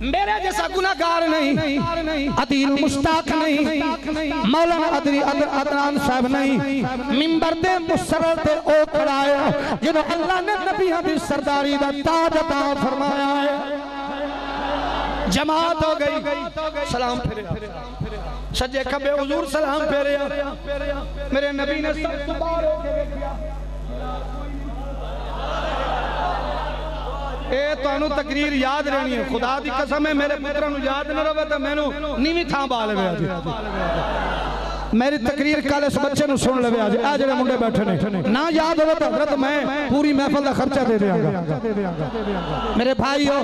मेरे जैसा गुनाहगार नहीं अदील मुश्ताक नहीं, मौलाना अदरी अद- अदनान साहब नहीं। मिंबर दे मुसरर ते ओ खड़ाया जिन्हों अल्लाह ने नबियों की सरदारी दा ताज अता फरमाया है। जमात हो गई, सलाम फेरे। सज्जे खबे हुजूर सलाम फेरे। मेरे नबी ने सब तो बाहर होके देखिया ਇਹ ਤੁਹਾਨੂੰ ਤਕਰੀਰ ਯਾਦ ਰਹਿਣੀ ਹੈ ਖੁਦਾ ਦੀ ਕਸਮ ਹੈ ਮੇਰੇ ਪੁੱਤਰਾਂ ਨੂੰ ਯਾਦ ਨਾ ਰਵੇ ਤਾਂ ਮੈਨੂੰ ਨੀਵੀਂ ਥਾਂ ਪਾ ਲਵੇ ਅੱਜ मेरी तकरीर कल इस बच्चे सुन लवे आज। आज जेड़े मुंडे बैठे ने, ना याद हो तो हज़रत मैं पूरी महफिल का खर्चा दे देंगा मेरे भाईओ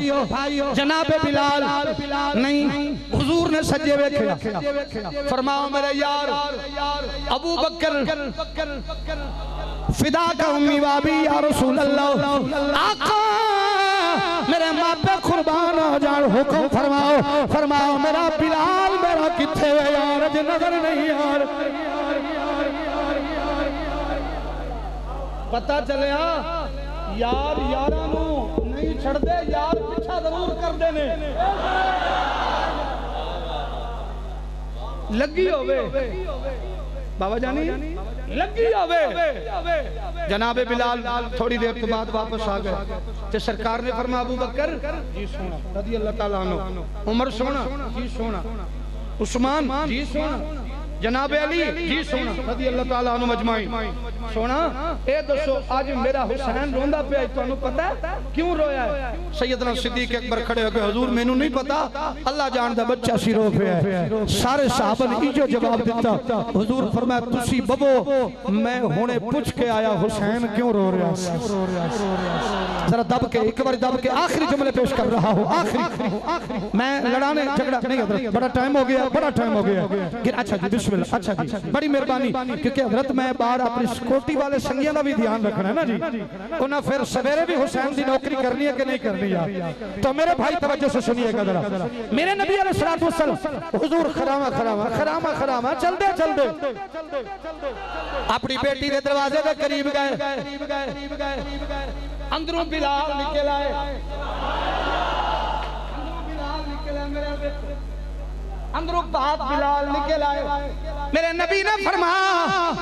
जनाब बिलाल, नहीं, हुजूर ने सज्जे वेखे फरमाओ मेरे यार, अबू बकर, फिदा का उम्मी वाबी, या रसूल अल्लाह आका, मेरे माँ पे कुर्बान हो जाओ हुक्म फरमाओ। फरमाओ मेरा बिलाल किथे वे यार, अज नज़र नहीं यार। पता चलिया, यार यार नहीं छड़ते यार पीछा ज़रूर करते ने। लगी होवे। बाबा जानी? लगी होवे। जनाबे बिलाल, थोड़ी देर तो बाद वापस आ गए। ते सरकार ने फरमा अबू बकर, जी सोना, रज़ी अल्लाह ताला उमर सोना, जी सोना। उस्मान जी सोना जनाब अली जी सोना रजी अल्लाह ताला अन्हु मजमाइन सोना ए दसो आज मेरा हुसैन रोंदा पिया ਤੁਹਾਨੂੰ ਪਤਾ ਹੈ ਕਿਉਂ ਰੋਇਆ ਹੈ सैयदना सिद्दीक अकबर खड़े हो गए हुजूर ਮੈਨੂੰ ਨਹੀਂ ਪਤਾ ਅੱਲਾ ਜਾਣਦਾ ਬੱਚਾ ਸੀ ਰੋ ਪਿਆ ਹੈ। ਸਾਰੇ ਸਾਹਬਾ ਨੇ ਇਜੋ ਜਵਾਬ ਦਿੱਤਾ हुजूर फरमाया ਤੁਸੀਂ ਬਬੋ ਮੈਂ ਹੁਣੇ ਪੁੱਛ ਕੇ ਆਇਆ हुसैन क्यों रो रहा ਸੀ जरा दब के एक बार दब के आखिरी जुमले पेश कर रहा हूँ आखिरी मैं लड़ाने झगड़ा नहीं हजरत बड़ा टाइम हो गया बड़ा टाइम हो गया गिर- अच्छा जी बिस्मिल्लाह अच्छा जी बड़ी मेहरबानी क्योंकि हज़रत मैं बाहर अपनी सिक्योरिटी वाले संगिया का भी ध्यान रखना है ना जी। उन्हें फिर सवेरे भी हुसैन की नौकरी करनी है कि नहीं करनी है तो मेरे भाई तवज्जो से सुनिएगा जरा। मेरे नबी हुजूर खरामा खरामा खरामा खरामा चलते चलते अपनी बेटी के दरवाजे के करीब गए। अंदरों बिलाल निकल आए। अंदरों बिलाल निकल आए मेरे। अंदरों बाप बिलाल निकल आए। मेरे नबी ने फरमाया,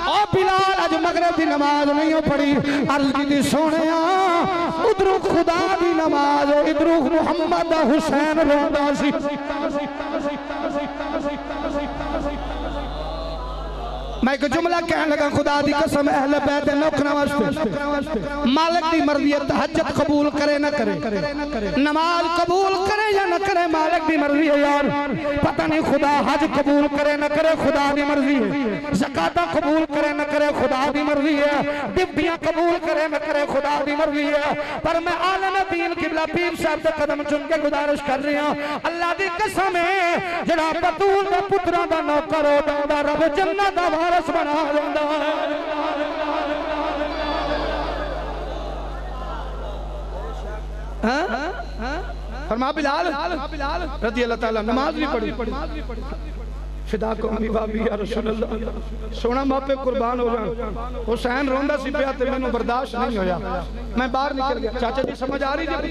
ओ बिलाल, आज मगरिब की नमाज़ नहीं हो पड़ी अर्ज़ की सोनिया उधरों खुदा की नमाज़ इधरों मोहम्मद हुसैन रोंदा सी। मैं जुमला कहने लगा, खुदा दी कसम, अहले बैत नौकरां वास्ते। मालिक दी मर्ज़ी है तहज्जुद कबूल करे ना करे। नमाज़ कबूल करे या ना करे, मालिक दी मर्ज़ी है यार। पता नहीं खुदा हज कबूल करे ना करे, खुदा दी मर्ज़ी है। ज़कात कबूल करे ना करे, खुदा दी मर्ज़ी है। डिप्टियाँ कबूल करे ना करे, खुदा दी मर्ज़ी है। पर मैं आलम दीन किबला पीर साहब दे कदम चुन के गुजारिश कर रही हूँ। अल्लाह दी कसम है, जड़ा बतूल दे पुत्रा दा नौकर होदा रब जन्नत दा वारिस बना देंदा। है? फरमा बिलाल। रज़ी अल्लाह ताला नमाज़ भी पढ़ी। फिदा को अम्मी बाबी या रसूल अल्लाह सोना मापे कुर्बान हो जान हुसैन रोंदा सी पिया ते मैनू बर्दाश्त नहीं होया। मैं बाहर निकल गया। चाचा जी, समझ आ रही जी?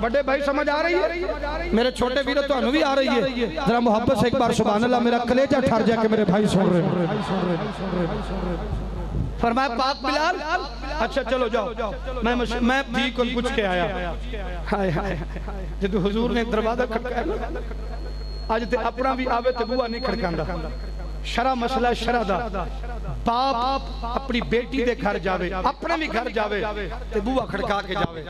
बड़े भाई समझ आ रही है मेरे छोटे वीर ਤੁਹਾਨੂੰ भी आ रही है जरा मोहब्बत से एक बार सुभान अल्लाह मेरा कलेजा ठर जा के मेरे भाई सुन रहे हैं फरमाया पाक बिलाल अच्छा चलो जाओ मैं मश- मैं भी को पूछ के आया हाय हाय जब हुजूर ने दरवाजा खटकाया ਅੱਜ ਤੇ ਆਪਣਾ ਵੀ ਆਵੇ ਤੇ ਬੂਆ ਨਹੀਂ ਖੜਕਾਂਦਾ ਸ਼ਰਾ ਮਸਲਾ ਸ਼ਰਾ ਦਾ ਬਾਪ ਆਪਣੀ ਬੇਟੀ ਦੇ ਘਰ ਜਾਵੇ ਆਪਣੇ ਵੀ ਘਰ ਜਾਵੇ ਤੇ ਬੂਹਾ ਖੜਕਾ ਕੇ ਜਾਵੇ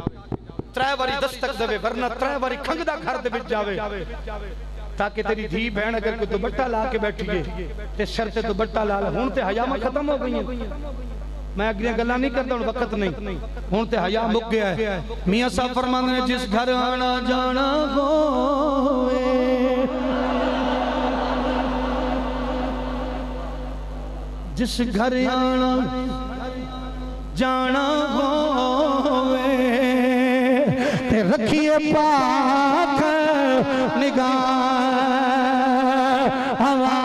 त्रै बारी दस्तक देवे, वरना त्रै बारी खंग घर दे विच जावे। ताकि तेरी धी बहन अगर कोई दुपट्टा ला के बैठिए ते सिर ते दुपट्टा ला हुन ते हयामा खत्म हो गई मैं अगली गल्ला नहीं करता हूँ वक्त नहीं। हुन ते हया मुक गया है। मियाँ साहब फरमांदे ने जिस घर आना जाना होवे। जिस घर आना जाना हो रखिए पाक निगाह हवा।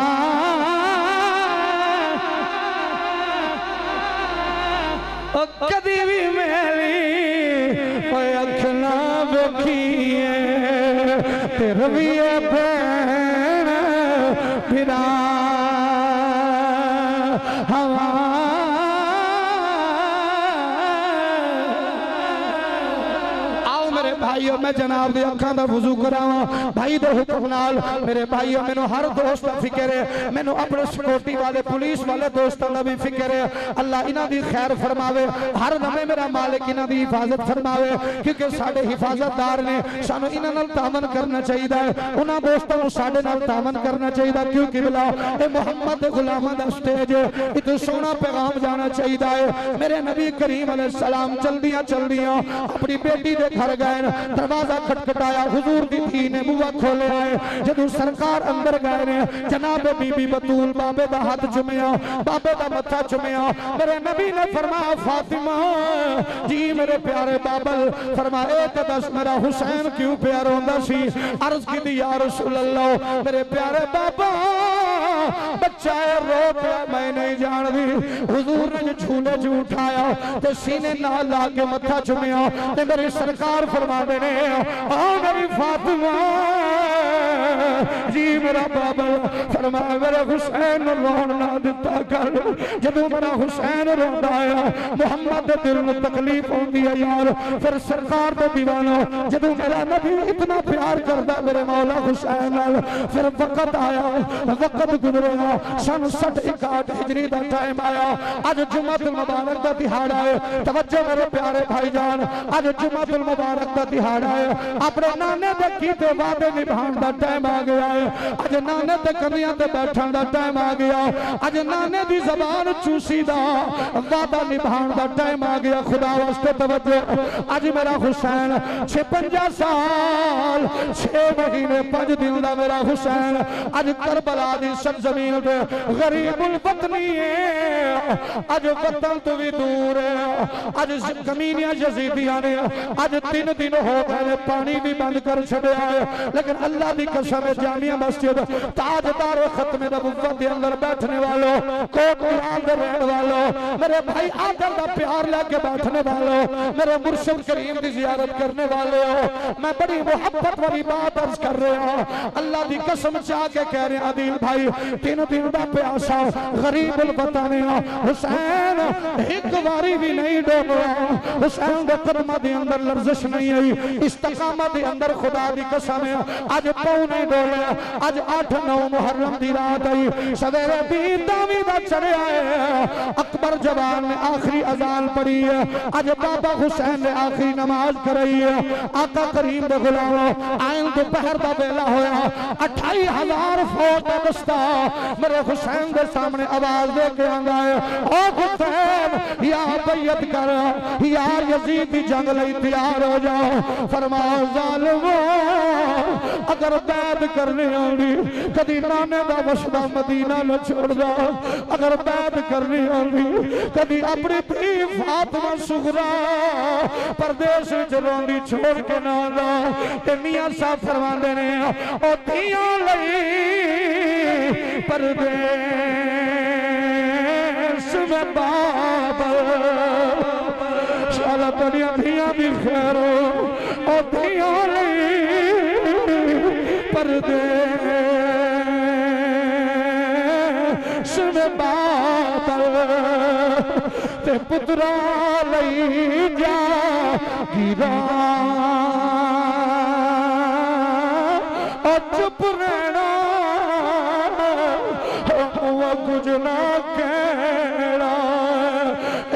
कदी भी मेरी अख ना भी ते मैं जनाब दी अखां दा वुजू करावां। भाई दे हुक्म नाल, मेरे भाईओ मैनू हर दोस्त दा फ़िक्र है। मैनू अपने सिक्योरिटी वाले पुलिस वाले दोस्तां दा भी फ़िक्र है। अल्लाह इन्हां दी खैर फरमावे। हर दमे मेरा मालिक इन्हां दी हिफाजत फरमावे। क्योंकि साडे हिफाजतदार ने सानू इन्हां तामन करना चाहिदा है। उन्हां दोस्तां साडे नाल तामन करना चाहिदा। क्योंकि बिला ए मोहम्मद गुलामां दा स्टेज है। इक सोना पैगाम जाना चाहिदा है। मेरे नबी करीम सलाम चलदियाँ चलदियाँ अपनी बेटी दे घर गए दरवाज़ा खटखटाया, हुजूर दी धी ने बुआ खोलिया है जदों सरकार अंदर गए ने, जनाब बीबी बतूल बाबे दा हाथ चुमिया बाबे दा मत्था चुमिया मेरे नबी ने फरमाया, फातिमा, जी मेरे प्यारे बाबल फरमाए ते दस मेरा हुसैन क्यों प्यार होंदा सी? अर्ज़ की या रसूल अल्लाह मेरे प्यारे बाबा, बच्चा रो पिया मैं नहीं जानदी। हुजूर ने झूले च उठाया, ते सीने नाल ला के मत्था चुमिया ते मेरी सरकार फरमाते ने आ मेरी फातिमा, जी मेरा बाबा, फरमाया, मेरे हुसैन रोन ना दिता कर। जदों मेरा हुसैन रोंदा आया, मोहम्मद दिल में तकलीफ़ होंदी है यार। फिर सरकार दे दीवाना, जदों मेरा नबी इतना प्यार करदा, मेरे मौला हुसैन फिर वक्त आया, वक्त गुजरेगा सन 60 61 हिजरी दा टाइम आया। आज जुम्मतुल मुबारक दा दिहाड़ा है तवज्जो मेरे प्यारे भाईजान, आज जुम्मतुल मुबारक दा दिहाड़ा है अपने नाने दे कीते वादे निभाण दा टाइम आ गया है। आज नाने ते कदियाँ ते बैठण दा टाइम आ गया आज नाने दी जबान चूसी दा वादा निभाण दा टाइम आ गया खुदा वास्ते तवज्जो। आज मेरा हुसैन 56 साल 6 महीने 5 दिन दा मेरा हुसैन। अज करबला दी सरजमीन पे गरीबुल वतनी है। आज वतन तो भी दूर है। आज कमीनियाँ यजीदियाँ ने। अज तीन दिन हो गए ने पानी भी बंद कर छड़िया है। लेकिन अल्लाह दी कसम है, जामिया मस्जिद, ताजदार खत्म नबुव्वत के अंदर बैठने वालों, कोट कुरान दे रहने वालों, मेरे भाई आदर दा प्यार लेके बैठने वालों, मेरे मुर्शिद करीम की जियारत करने वाले हो मैं बड़ी मोहब्बत वाली बात अर्ज़ कर रहा हूँ। अल्लाह की कसम चाह के कह रहे आदिल भाई, तीन दिन का प्यासा गरीब बताने हुसैन, एक बारी भी नहीं डोबा हुसैन के कदम के अंदर लर्जिश नहीं आई। इस्तकामत अंदर खुदा की कसम है। आज पाऊ नहीं डोलिया आज अठ नौ मुहर्रम की रात आई। सवेरे भी दावी का चढ़िया है। अकबर जवान ने आखिरी अजान पढ़ी है। आज बाबा हुसैन ने आखिरी नमाज़ कराई है। आका करीम दे गुलामो, आयन दोपहर का वेला होया। अठाई हज़ार फौज का दस्ता। मेरे हुसैन के सामने आवाज़ दे के आंदा है, ओ हुसैन, या बैयत कर या यजीद की जंग लई तैयार हो जाओ। अगर बैद करने आनी कदी नाने दा वसदा मदीना न छोड़दा अगर बैद करने आनी कदी अपनी धी फातिमा सुगरा। परदेश रोंदी छोड़ के ना ते मियाँ साहब फरमांदे ने, ओ धियाँ लई परदेश में बाबल शाला तेरिया धियाँ भी खैरो ओ धियाँ लई परदेश में बाबल ते पुत्रा लई जा गिरा। चुप रहना कुछ ना कह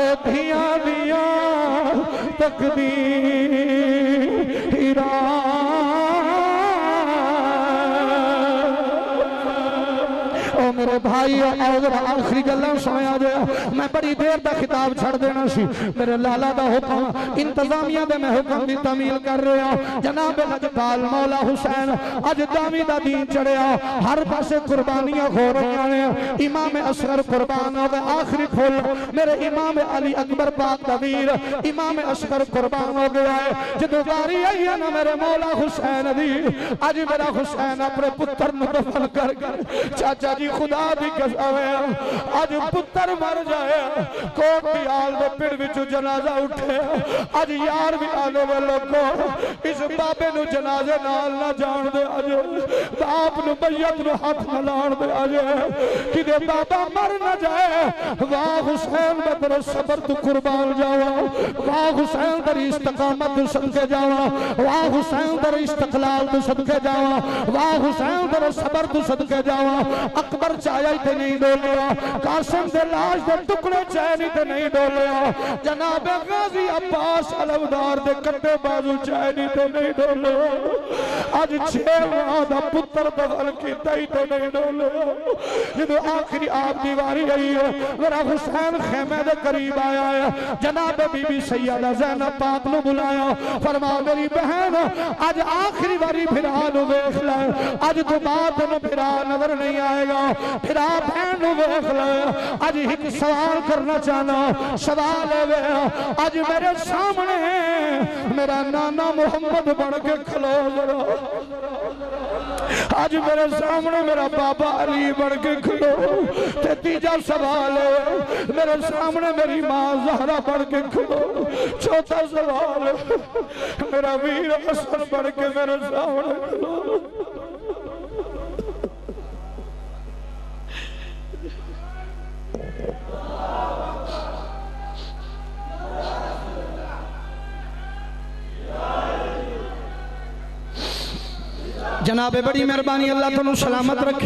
ए धिया दिया तकदीरा भाई आखिरी सुनिया जे मैं बड़ी देर दा खिताब छड़ देना सी। मेरे लाला दा हुक्म इंतजामिया दे मैं हुक्म दी तमील कर रहा। जनाब लजपाल मौला हुसैन अज दामी दा दीन चढ़िया। हर पासे कुर्बानियाँ हो रही ने। इमाम असगर कुर्बान हो गए आखिरी फुल। मेरे इमाम अली अकबर पाक वीर। इमाम असगर कुर्बान हो गया है। जदों बारी आई है ना मेरे मौला हुसैन दी अज मेरा हुसैन अपने पुत्र दफन कर। चाचा जी खुदा दी कसम है अज पुत्र मर जाए। कोट दियाल दे पिंड विचों जनाजा उठे। अज यार भी आने वे लोगो। इस बाबे नु जनाजे नाल ना जान दे अज। बाप नु बैयत नु हाथ न लाण दे अज। किदे बाबा मर ना जाए। वाह हुसैन मैं तेरे सबर तू कुर्बान जावा। वाह हुसैन तेरी इस्तकामत तू सदके जावा। वाह हुसैन तेरे इस्तकलाल तू सदके जावा। वाह हुसैन तेरे सबर तू सदके जावा। अकबर चाया ही ते नहीं डोलिया। कासिम दे लाश दे टुकड़े नहीं ते नहीं डोलिया। जनाब गाजी अब्बास अलवदार दे कट्टे बाजू नहीं ते नहीं डोलिया। आज छह माह दा पुत्र दफन कीता ही ते नहीं डोलिया। जदों आखिरी आप दी वारी आई है मेरा हुसैन खेमे दे करीब आया है। जनाब बीबी सैयदा जैनब पाक नु बुलाया। फरमा, मेरी बहन, आज आखिरी बारी फिरा नु देख ले। आज तो बाद नु फिरा नज़र नहीं आएगा। फिरा बहन नु देख ले। आज एक सवाल करना चाहना सवाल वे, मेरे सामने मेरा नाना मोहम्मद बन के खलो जरा। आज मेरे सामने मेरा बाबा अली बन के खड़ो। ते तीजा सवाल मेरे सामने मेरी माँ जहरा बन के खड़ो। चौथा सवाल मेरा वीर हसन बन के मेरे सामने खड़ो। जनाबे बड़ी मेहरबानी अल्लाह तुम सलामत रख।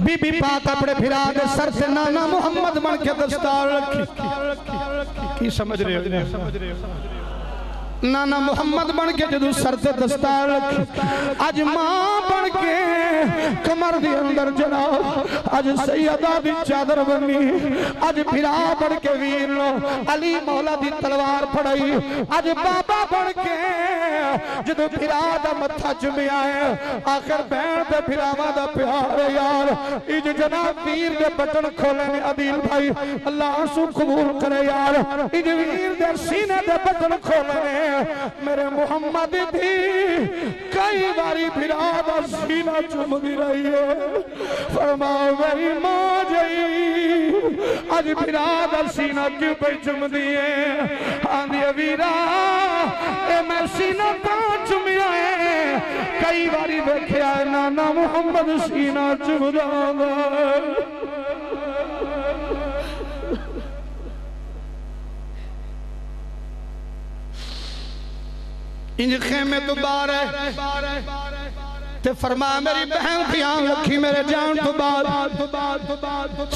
बीबी पाक अपने फिरा दे सर से नाना मोहम्मद बन के दस्तार रखी। की समझ रहे हो समझ रहे हो। नाना मोहम्मद बन के जदू सर से दस्तार अज माँ बन के कमर दे अंदर जनाब अज सैयदा दी चादर बनी अज फिरा बन के वीर लो अली मौला दी तलवार फड़ाई अज बाबा बन के जदू फिरा दा मत्था चुमिया है, आखिर बहन ते फिरावा दा प्यार यार, इज़ जनाब वीर दे बटन खोले ने अदील भाई, अल्लाह आँसू कबूल करे यार, इज़ वीर दे सीने दे बटन खोले ने मेरे मोहम्मद दी कई बारी फिरा सीना चुमदी रही है। फरमाओ, मेरी माँ जई अज फिरा सीना क्यों पे चुमदी है? आंदी वीरा ए, मैं सीना ता चुमिया है? कई बारी देखिया नाना मोहम्मद सीना चुमदा इंज खेमे तो बाहर है ते फरमा मेरी बहन ध्यान रखी मेरे जान तो बाद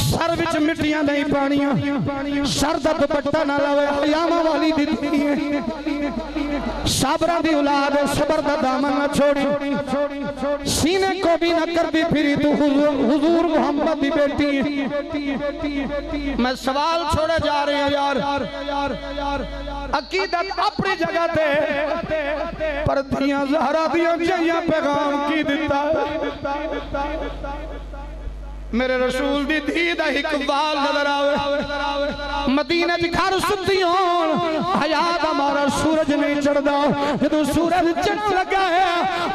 सर विच मिट्टियाँ नहीं पानियाँ सर दा दुपट्टा ना लवे हयामा वाली दी साबरा दी औलाद सबर दा दामन ना छोड़ी सीने को भी ना कर दी फिरी तू हुजूर हुजूर मोहम्मद दी बेटी मैं सवाल छोड़े जा रहे हैं यार अकीदत अपनी जगह ते पर दियाँ जहरा दियाँ जइयाँ पैगाम की दिता। मेरे रसूल दी धी दा इकबाल नज़र आवे। मदीने च घर सुती होन। हयात हमारा सूरज नहीं चढ़दा। जदों सूरज चढ़न लगा है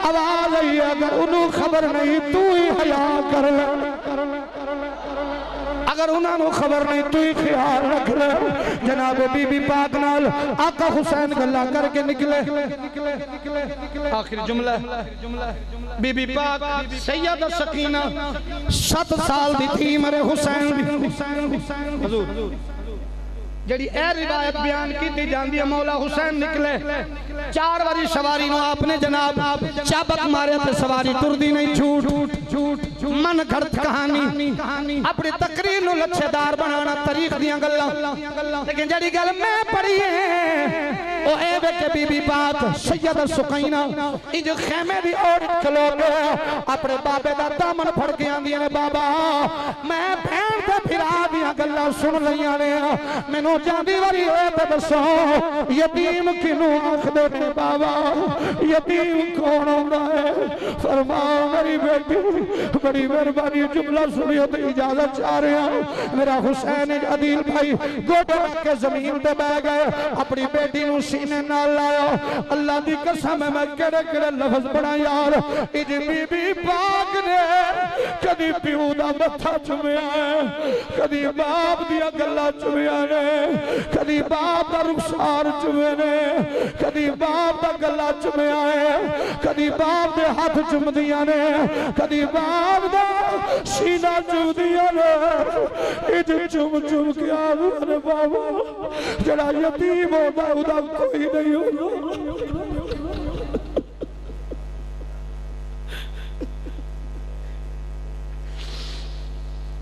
आवाज़ आई अगर उन्हों खबर नहीं तू ही हया कर। ले अगर उन्होंने खबर नहीं तू ही ख्याल रख ले। जनाब बीबी पाक नाल आका हुसैन गल्ला करके निकले। आखिर जुमला। बीबी पाक सैयद सकीना सत साल दी थी मेरे हुसैन हुसैन। हजूर। जड़ी ए रिवायत बयान की जाती है मौला हुसैन निकले चार बारी सवारी आपने जनाब चाबक मारे तो सवारी टुरदी नहीं छूट मन खर्च कहानी अपनी तकरीर नु लच्छेदार बनाना तारीख दी गल्ला लेकिन जड़ी गल मैं पढ़ी है ओ ए बेटे बीबी बात, सैयद सुकैना, इज़ खैमे दी ओर खलो के अपने बाबे दा दामन फड़ के आंदी ने, बाबा, मैं भैन ते फिरा दियाँ गल्ला सुन लिया ने। मेनू जांदी वारी ओए ते दसो यतीम किनु आखदे ने, बाबा, यतीम कौन होंदा है? फरमा मेरी बेटी, बड़ी मेहरबानी, जुमला सुनियो ते इजाज़त चाह रहे हैं। मेरा हुसैन अदील भाई गोटे के ज़मीन ते बैठ गए। अपनी बेटी नु सीने ना लायो अल्लाह की कसम मैं केड़े केड़े लफ्ज बना यार। इज़ बीबी पाक ने कदी प्यू दा मथा चुमया कदी बाप दिया गल्ला चुमया ने, कदी बाप दा रुखसार चुमे ने, कदी बाप दा गल्ला चुमया है, कदी बाप दे हाथ चुमदियाँ ने, कदी बाप दा सीना चुमदियाँ ने। इज़ चुम चुम के आवे बाबा, जड़ा यतीम होता उदा कोई नहीं हो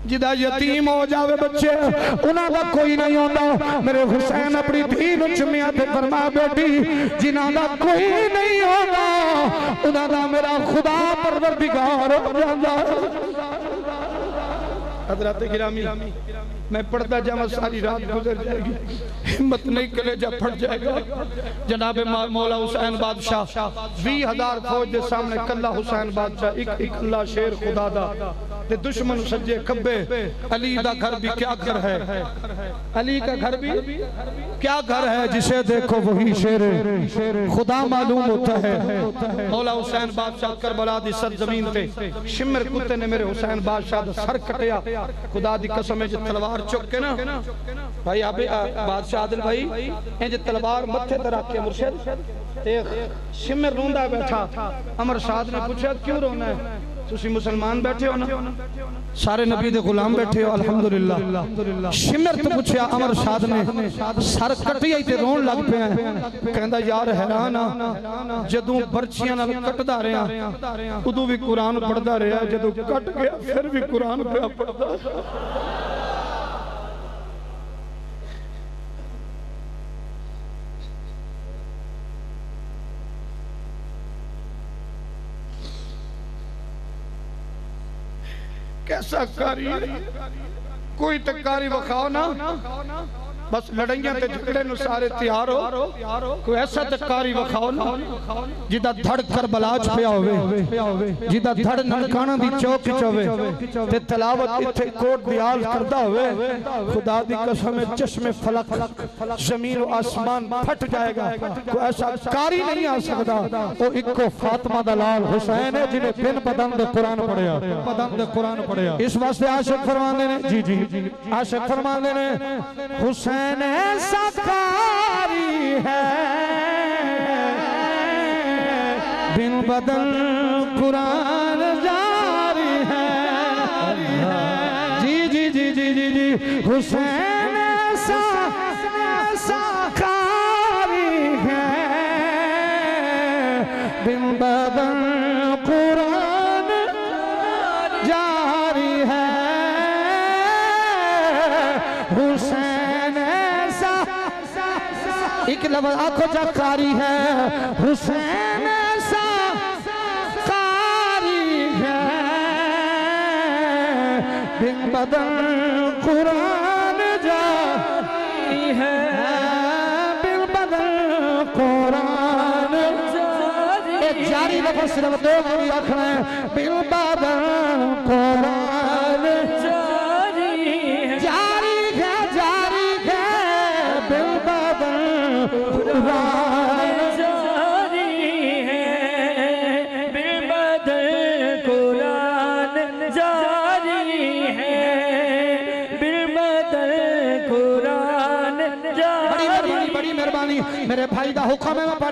जिदा यतीम हो जावे बच्चे उन्हों का कोई नहीं आता मेरे हुसैन अपनी धी चुमिया से फरमा बेटी जिन्हों का कोई नहीं होगा उन्होंने मेरा खुदा परवर बिगार हो जाता हज़रत गिरामी। मैं पढ़ता जावा सारी रात गुजर जाएगी। हिम्मत नहीं कलेजा फट जाएगा। जनाब मौला हुसैन बादशाह भी हज़ार फौज के सामने कला हुसैन बादशाह एक एक अल्लाह शेर खुदा दा। ते दुश्मन सज्जे खब्बे। अली दा घर भी क्या घर है? अली का घर भी क्या घर है जिसे देखो वही शेर? खुदा मालूम होता है। मौला हुसैन बादशाह करबला दी सरजमीन ते शिमर कुत्ते ने मेरे हुसैन बादशाह दा सर कटिया। खुदा दी कसम है जे तलवार चुक के ना भाई अबे बादशाह आदिल भाई इंज तलवार मथे ते रख के मुर्शिद ते शिमर रोंदा बैठा अमर साध ने पूछा क्यों रोना है ਤੁਸੀਂ ਮੁਸਲਮਾਨ ਬੈਠੇ ਹੋ ਨਾ ਸਾਰੇ ਨਬੀ ਦੇ ਗੁਲਾਮ ਬੈਠੇ ਹੋ ਅਲਹਮਦੁਲਿਲਾ ਸ਼ਿਮਰ ਤੋਂ ਪੁੱਛਿਆ ਅਮਰ ਸਾਧ ਨੇ ਸਰ ਕਟਿਆ ਤੇ ਰੋਣ ਲੱਗ ਪਿਆ ਕਹਿੰਦਾ ਯਾਰ ਹੈਰਾਨ ਆ ਜਦੋਂ ਬਰਛੀਆਂ ਨਾਲ ਕੱਟਦਾ ਰਿਹਾ ਉਦੋਂ ਵੀ ਕੁਰਾਨ ਪੜਦਾ ਰਿਹਾ ਜਦੋਂ ਕੱਟ ਗਿਆ ਫਿਰ ਵੀ ਕੁਰਾਨ ਪਿਆ ਪੜਦਾ कैसा कारी कोई तकारी बखाओ ना। बस लड़ाइया ते झगड़े नु सारे तैयार हो कोई ऐसा तकारी वखाओ ना जिदा धड़ कर बलाच पिया होवे जिदा धड़ ननकाना दी चौक च होवे ते तिलावत इथे कोट बियाल करदा होवे खुदा दी कसम है चश्मे फलक ज़मीन और आसमान फट जाएगा कोई ऐसा कारी नहीं आ सकदा वो इको फातिमा दा लाल हुसैन है जिन्हें बिन बदन दे कुरान पढ़िया बदन दे कुरान पढ़िया इस वास्ते आशिक फरमांदे ने जी जी आशिक फरमांदे ने हुसैन ऐसा सकारी है। बिन बदल कुरान जारी है। जी जी जी जी जी जी। हुसैन ऐसा लफ्ज आँखों चकारी है। हुसैन ऐसा कारी है। बिन बदल कुरान जारी है। बिन बदल कुरान जारी लफ्ज सिर्फ़ दो आखना है बिन बदल कुरान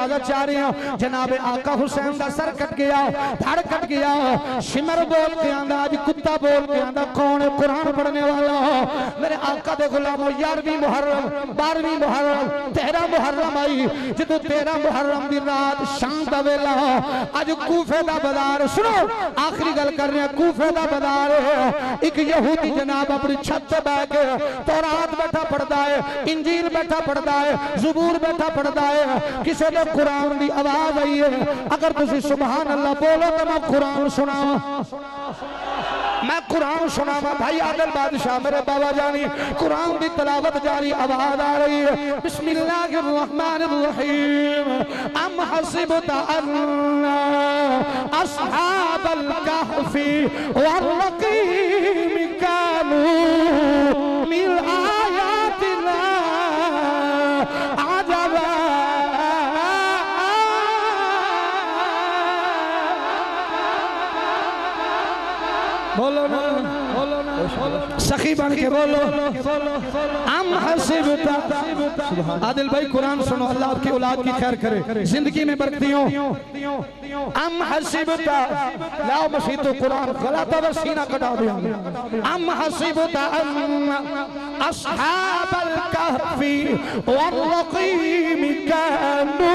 इजाज़त चाह रहे हो? जनाब आका हुसैन का सर कट गया। धड़ कट गया। शिमर बोल के आंदा अज कुत्ता बोल के आंदा, कौन कुरान पढ़ने वाला मेरे आका दे गुलामो यारवीं मुहर्रम, बारहवीं मुहर्रम, तेरह मुहर्रम आई। जो तेरा मुहर्रम की रात शाम का वेला अज कूफे का बाज़ार, सुनो, आखिरी गल कर रहे कूफे का बाज़ार एक यहूदी जनाब अपनी छत बह के तौरात बैठा पढ़ता है, इंजील बैठा पढ़ता है, जबूर बैठा पढ़ता है। किसी ने कुरान की आवाज़ आई है। अगर तुम सुबहान अल्लाह बोलो तो मैं कुरान सुना मैं कुरान सुनावा। भाई आदल बादशाह, मेरे बाबा जानी, कुरान की तलावत जारी आवाज़ आ रही है। बिस्मिल्लाह रहमान रहीम अम हसिबत अन्ना अस्हाबल कहफी वरकीम कानू मिल आय सखी बन के बोलो। आदिल भाई, कुरान सुनो, अल्लाह आपकी औलाद की खैर करे। ज़िंदगी में बरकती हो। हसीबता। लाओ मसीह तो कुरान गलत है सीना कटा दिया। हम हसीबता। अस्हाबल कहफी वरकीम कानू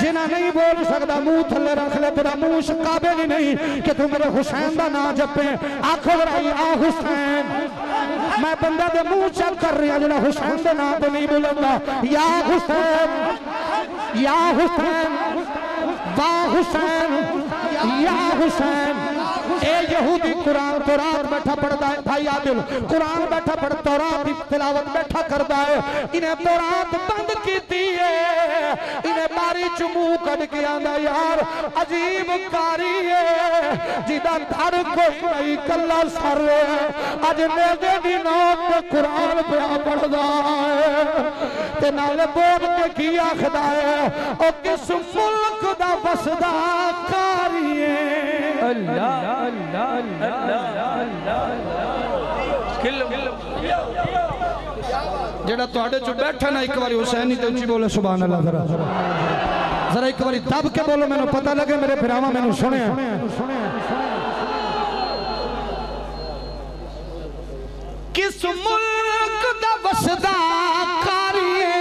जिना नहीं बोल सकता मुँह थले रख ले, तेरा मुँह ही नहीं कि तू मेरे हुसैन का ना जपे। आखो भाई आ हुसैन, मैं बंदा के मुँह चल कर रहा जो हुसैन के नाम तो नहीं बोलूँगा या हुसैन या हुसैन वाह हुसैन, या हुसैन। यहूदी कुरान तौरात बैठा पढ़ता है। भाई आदिल, कुरान बैठा पढ़ तौरात की तिलावत बैठा करता है। इन्हें तौरात बंद की है। इन्हें बारी च मुँह कट के आंदा, यार, अजीब कारी है। जिदा धर कोई नहीं, कल्ला सर अज मेरे दी नौक पे कुरान पिया पढ़दा है। ते नाले बोल के की आखदा है? ओ किस मुल्क दा बसदा कारी है? अल्लाह अल्लाह अल्लाह ਜਿਹੜਾ ਤੁਹਾਡੇ ਚ ਬੈਠਾ ਨਾ ਇੱਕ ਵਾਰੀ ਹੁਸੈਨ ਨਹੀਂ ਤੇ ਉੱਚੀ ਬੋਲੇ ਸੁਭਾਨ ਅੱਲਾਹ ਜ਼ਰਾ ਜ਼ਰਾ ਇੱਕ ਵਾਰੀ ਦਬ ਕੇ ਬੋਲੋ ਮੈਨੂੰ ਪਤਾ ਲੱਗੇ ਮੇਰੇ ਭਰਾਵਾਂ ਮੈਨੂੰ ਸੁਣਿਆ ਕਿਸ ਮੁਲਕ ਦਾ ਵਸਦਾ ਕਾਰੀਏ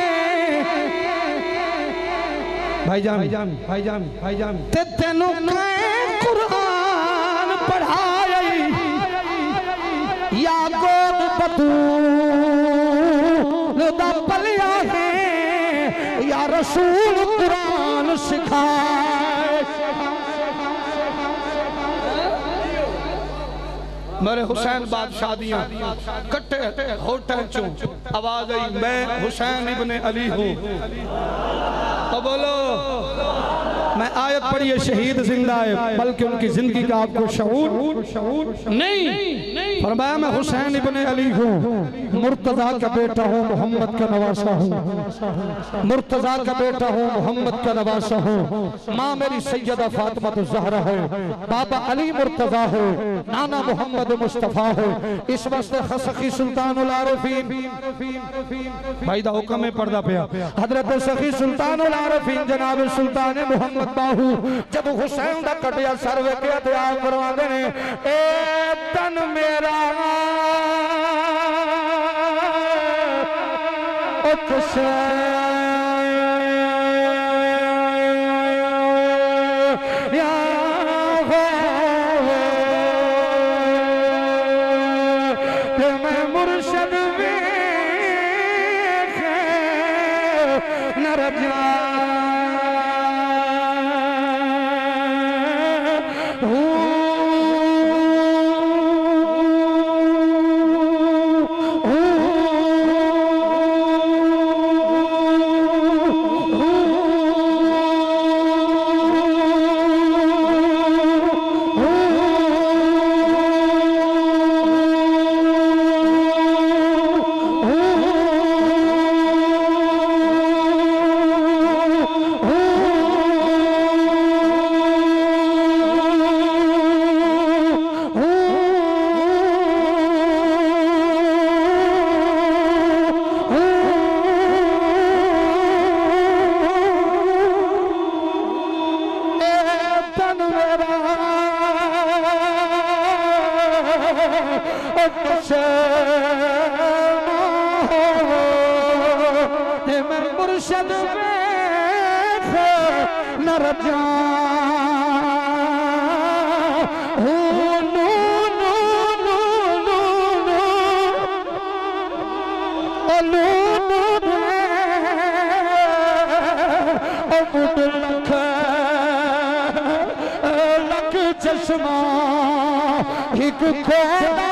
ਭਾਈਜਾਨ ਭਾਈਜਾਨ ਭਾਈਜਾਨ ਭਾਈਜਾਨ ਤੇ ਤੈਨੂੰ ਕੈ ਕੁਰਾਨ बतूल दा पलिया है, या रसूल कुरान सिखाए। मेरे हुसैन बादशाह दिया कट्टे होटल चो, आवाज़ आई, मैं हुसैन इब्ने अली हूँ। तो बोलो। मैं आयत पढ़ी है शहीद ज़िंदा है, बल्कि उनकी ज़िंदगी का आपको शऊर, नहीं। फरमाया, मैं हुसैन इब्ने अली हूँ, मुर्तजा का बेटा हूँ, मोहम्मद का नवासा हूँ। मुर्तजा का बेटा हूँ, मोहम्मद का नवासा हूँ। माँ मेरी सैयदा फातिमा तो जहरा है, बाबा अली मुर्तजा है, नाना मोहम्मद मुस्तफ़ा है। इस वास्ते खसखी सुल्तान भाई, दा हुक्म है पर्दा पिया। हज़रत सखी सुल्तान जनाब सुल्तान मोहम्मद बाहू जब हुसैन का कटिया सर वेख्या ते आप करवांदे ने ए तन मेरा ओ हुसैन चश्मा हिक खोला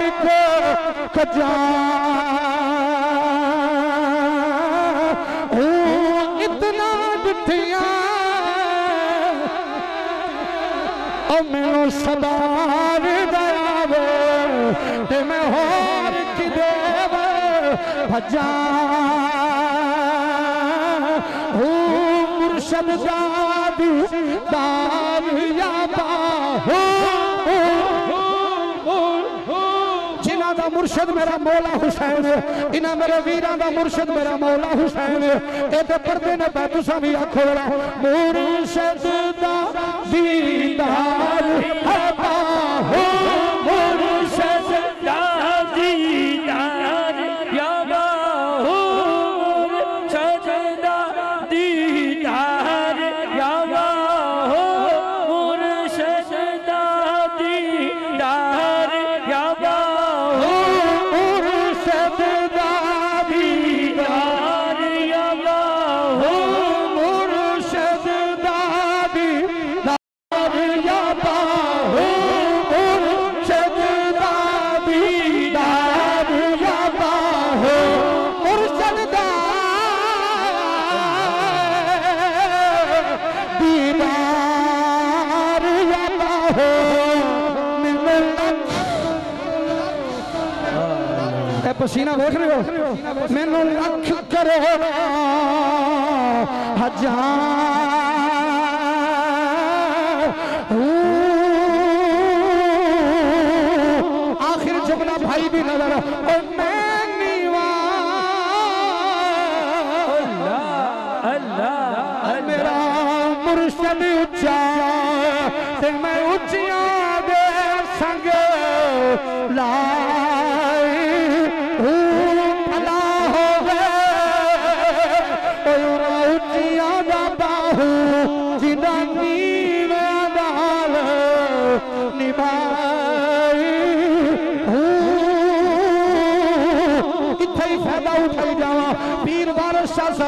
हिक खजा इतना बिठिया ओ मैनू सदार दयावे, ते मैं होर की देव भजा। ओ मुर्शद दादी दार याबा हो जिन्हां मुर्शद मेरा मौला हुसैन है, इन्हां मेरे वीर का मुर्शद मेरा मौला हुसैन है। ए पढ़ते ने बै तुसां भी आखो मुर्शद दीदार पसीना रहे हो मैनू लख करो हज़ार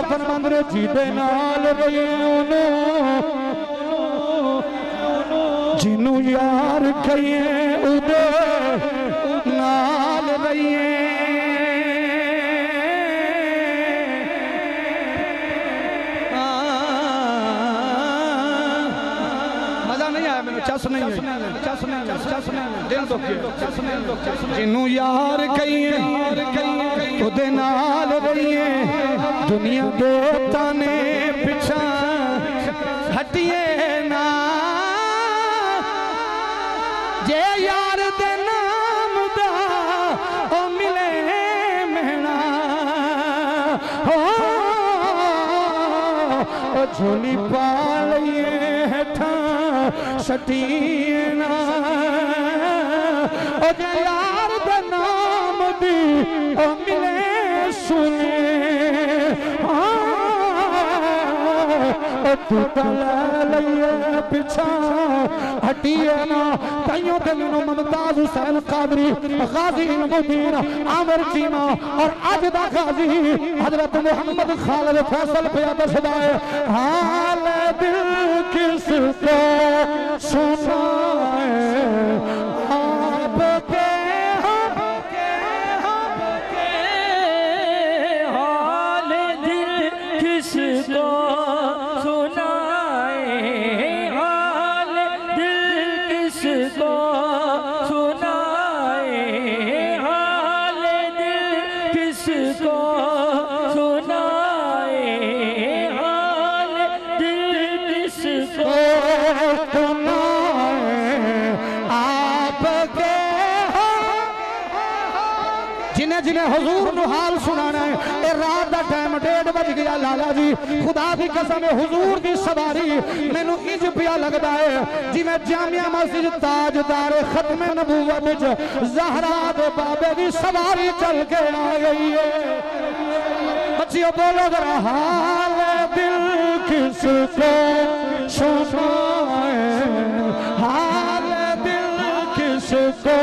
बारिश शाह साहब फरमांदे ने जीदे नाल रही जिनू यार कहिए उदे नाल रहिए मज़ा नहीं आया मैंने चस नहीं आई जिनू यार कहिए खुद नाल रहिए, दुनिया दो ताने पिछा हटिए ना। जे यार दे नाम ओ मिले महना। हो झोली पा लिए हेठा, सटी यार नाम दी मिले सुने। हाँ, हुसैन कादरी, गाजी मुबीन चीमा, और अज दा गाजी, हज़रत मोहम्मद फैसल पे दसदा है हाल दिल किस सुना? कसम हुजूर दी सवारी। मैनू इंज पिया लगदा है। जिवें जामिया मस्जिद ताजदार खत्म नबूवत जहरा दे बाबे दी सवारी चल के आ गई है। बच्चियों, बोलो जरा, हाल दिल किसको सुनाए हाल दिल किसको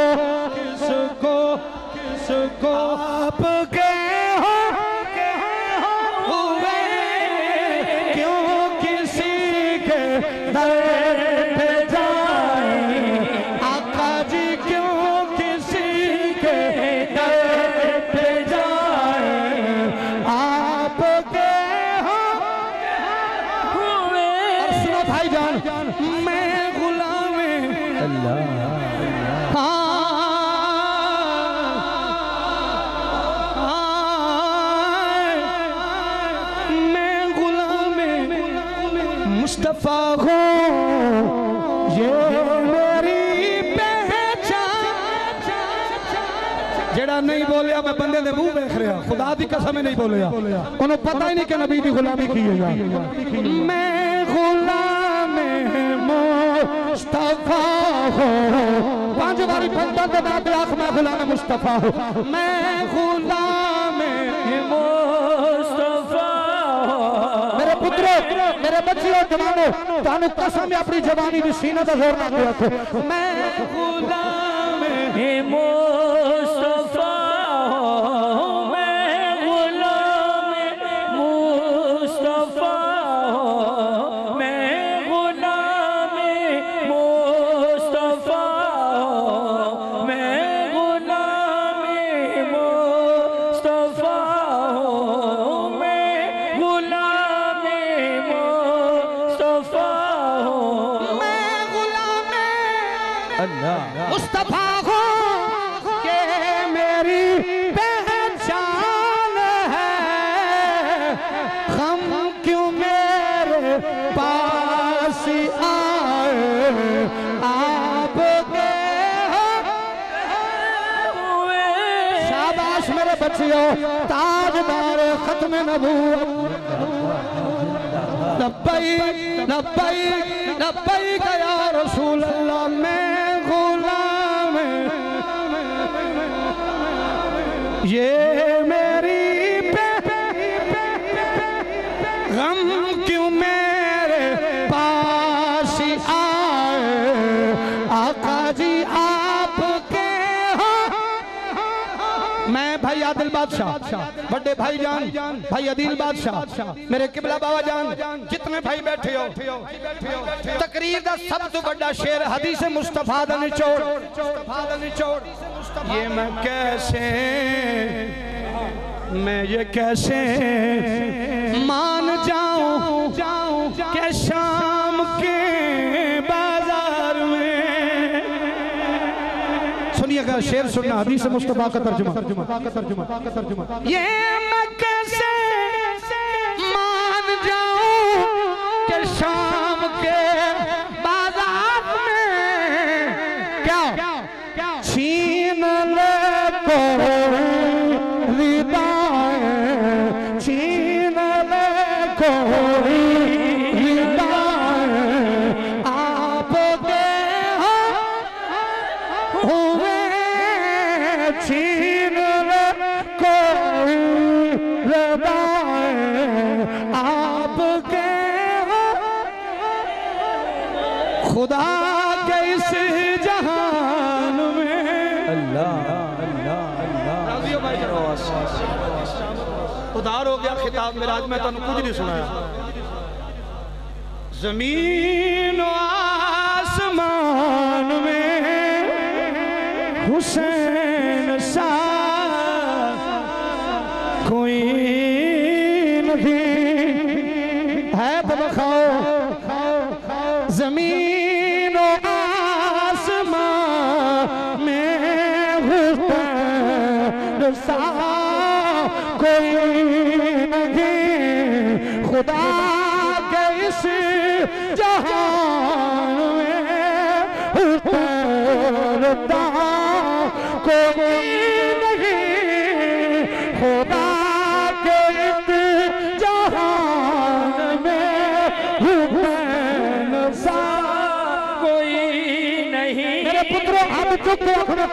बोलिया मैं बंदे दे मुँह देख रहा खुदा दी कसम नहीं बोलिया। उन्हें पता ही नहीं कि नबी दी गुलामी की है मैं गुलाम मुस्तफ़ा हूँ। पाँच बारी बंदा दे नाम आख मैं गुलाम मुस्तफ़ा हूँ। मैं गुलाम मुस्तफ़ा मेरे पुत्रों मेरे बच्चियों जवानों तानु कसम अपनी जवानी दी सीने दा ज़ोर ना रखो मैं गुलाम मुस्तफ़ा खत्म नबूवत नब्बई नब्बई नब्बई गया रसूल अल्लाह मैं गुलाम ये मेरी गम क्यों मेरे पास आए? आपके मैं भाई आदिल बादशाह बड़े भाई जान, भाई अदील बादशाह, मेरे किबला बाबा जान, जितने भाई बैठे हो, तकरीर का सब तो बड़ा शेर हदीस मुस्तफ़ा दा निचोड़। ये मैं कैसे, मैं ये कैसे शेर सुनना हदीस मुस्तफ़ा का तर्जुमा। ये मैं मैं तुम कुछ नहीं सुनाया। ज़मीन आसमान में हुसैन सा कोई नहीं। है तो खाओ ज़मीन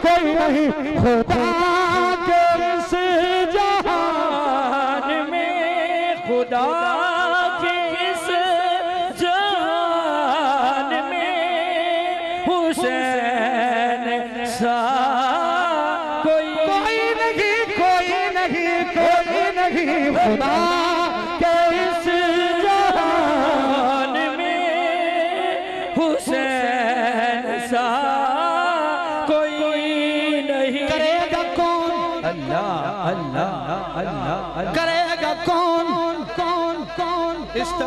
कोई नहीं खुदा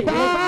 ये खुदा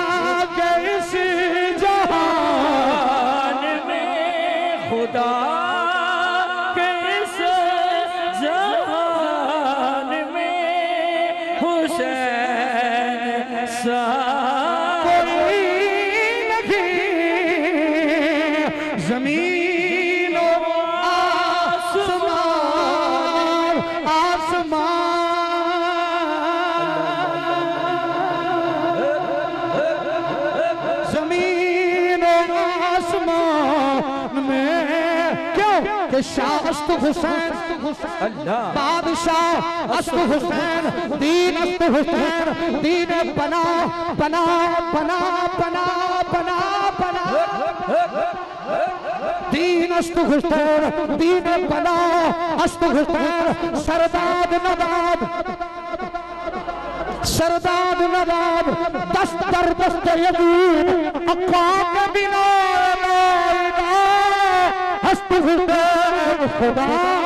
अस्त हुसैन। अल्लाह। बादशाह अस्त हुसैन। दीन अस्त हुसैन। दीन बना बना बना बना बना बना दीन अस्त हुसैन। दीन बना अस्त हुसैन। सरदाद नवाब। सरदाद नवाब। दस्तर दस्त यदीद अकाम बिना नाइदा हस्त हुसैन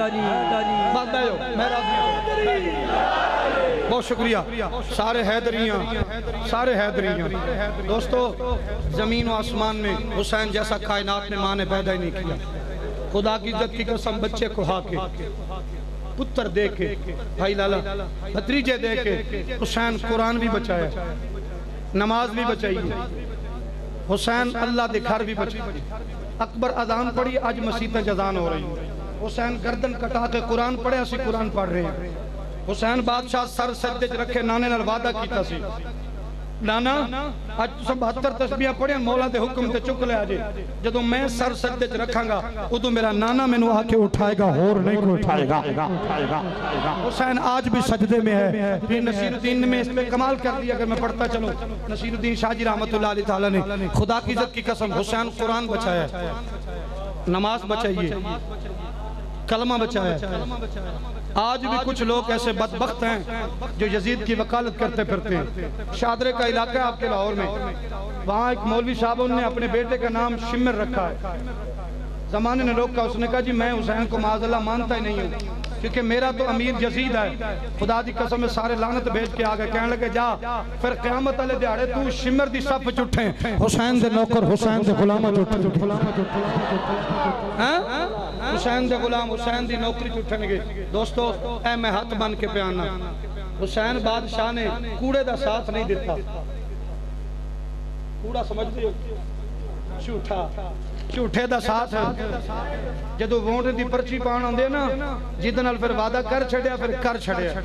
हैदरी बहुत शुक्रिया। सारे हैदरियाँ सारे हैदरियाँ दोस्तों, ज़मीन व आसमान में हुसैन जैसा कायनात में माँ ने पैदा ही नहीं किया। खुदा की इज़्ज़त की कसम बच्चे को हाके पुत्र दे के, भाई लाला, भतीजे दे के, हुसैन कुरान भी बचाया, नमाज़ भी बचाई। हुसैन अल्लाह के घर भी बचाई अकबर अजान पढ़ी, आज मसीतें जजान हो रही हुसैन गर्दन कटा के कुरान पढ़े, असि कुरान पढ़ रहे हैं। हुसैन बादशाह सर सज्जे च रखे, नाने नाल वादा किया नाना पढ़िया, मौला हुक्म चुक लिया मैं सर च उदो मेरा नाना आके उठाएगा नहीं उठाएगा। हुसैन आज भी सजदे में है। नसीरुद्दीन कमाल कर दिया, अगर मैं पढ़ता चलूँ। नसीरुद्दीन रहमतुल्लाह ताला ने, खुदा की इज़्ज़त की कसम, हुसैन कुरान बचाया। नमाज़ बचाइए। कलमा बचाया है। आज भी कुछ लोग ऐसे बदबख्त हैं जो यजीद की वकालत करते फिरते हैं। शादरे का इलाका है आपके लाहौर में। वहाँ एक मौलवी साहब उन्होंने अपने बेटे का नाम शिमर रखा है। जमाने ने रोका उसने कहा जी मैं हुसैन को माजल्ला मानता ही नहीं हूँ। क्योंकि मेरा तो अमीर यजीद है। खुदा की कसम सारे लानत भेज के आ गए कहने लगे जा फिर क्यामत वाले दिहाड़े तू शिमर दी सफ च उठे। हुसैन दे नौकर हुसैन दे गुलामा? हुसैन दे गुलाम हुसैन दी नौकरी च दोस्तों ऐ मैं हथ बन के पियाना हुसैन बादशाह ने कूड़े दा साथ नहीं दिता कूड़ा समझते हो? झूठा ਝੂਠੇ ਦਾ ਸਾਥ। ਜਦੋਂ ਵੋਟ ਦੀ ਪਰਚੀ ਪਾਣ ਆਉਂਦੇ ਨਾ, ਜਿਹਦੇ ਨਾਲ ਫਿਰ ਵਾਦਾ ਕਰ ਛੱਡਿਆ, ਫਿਰ ਕਰ ਛੱਡਿਆ।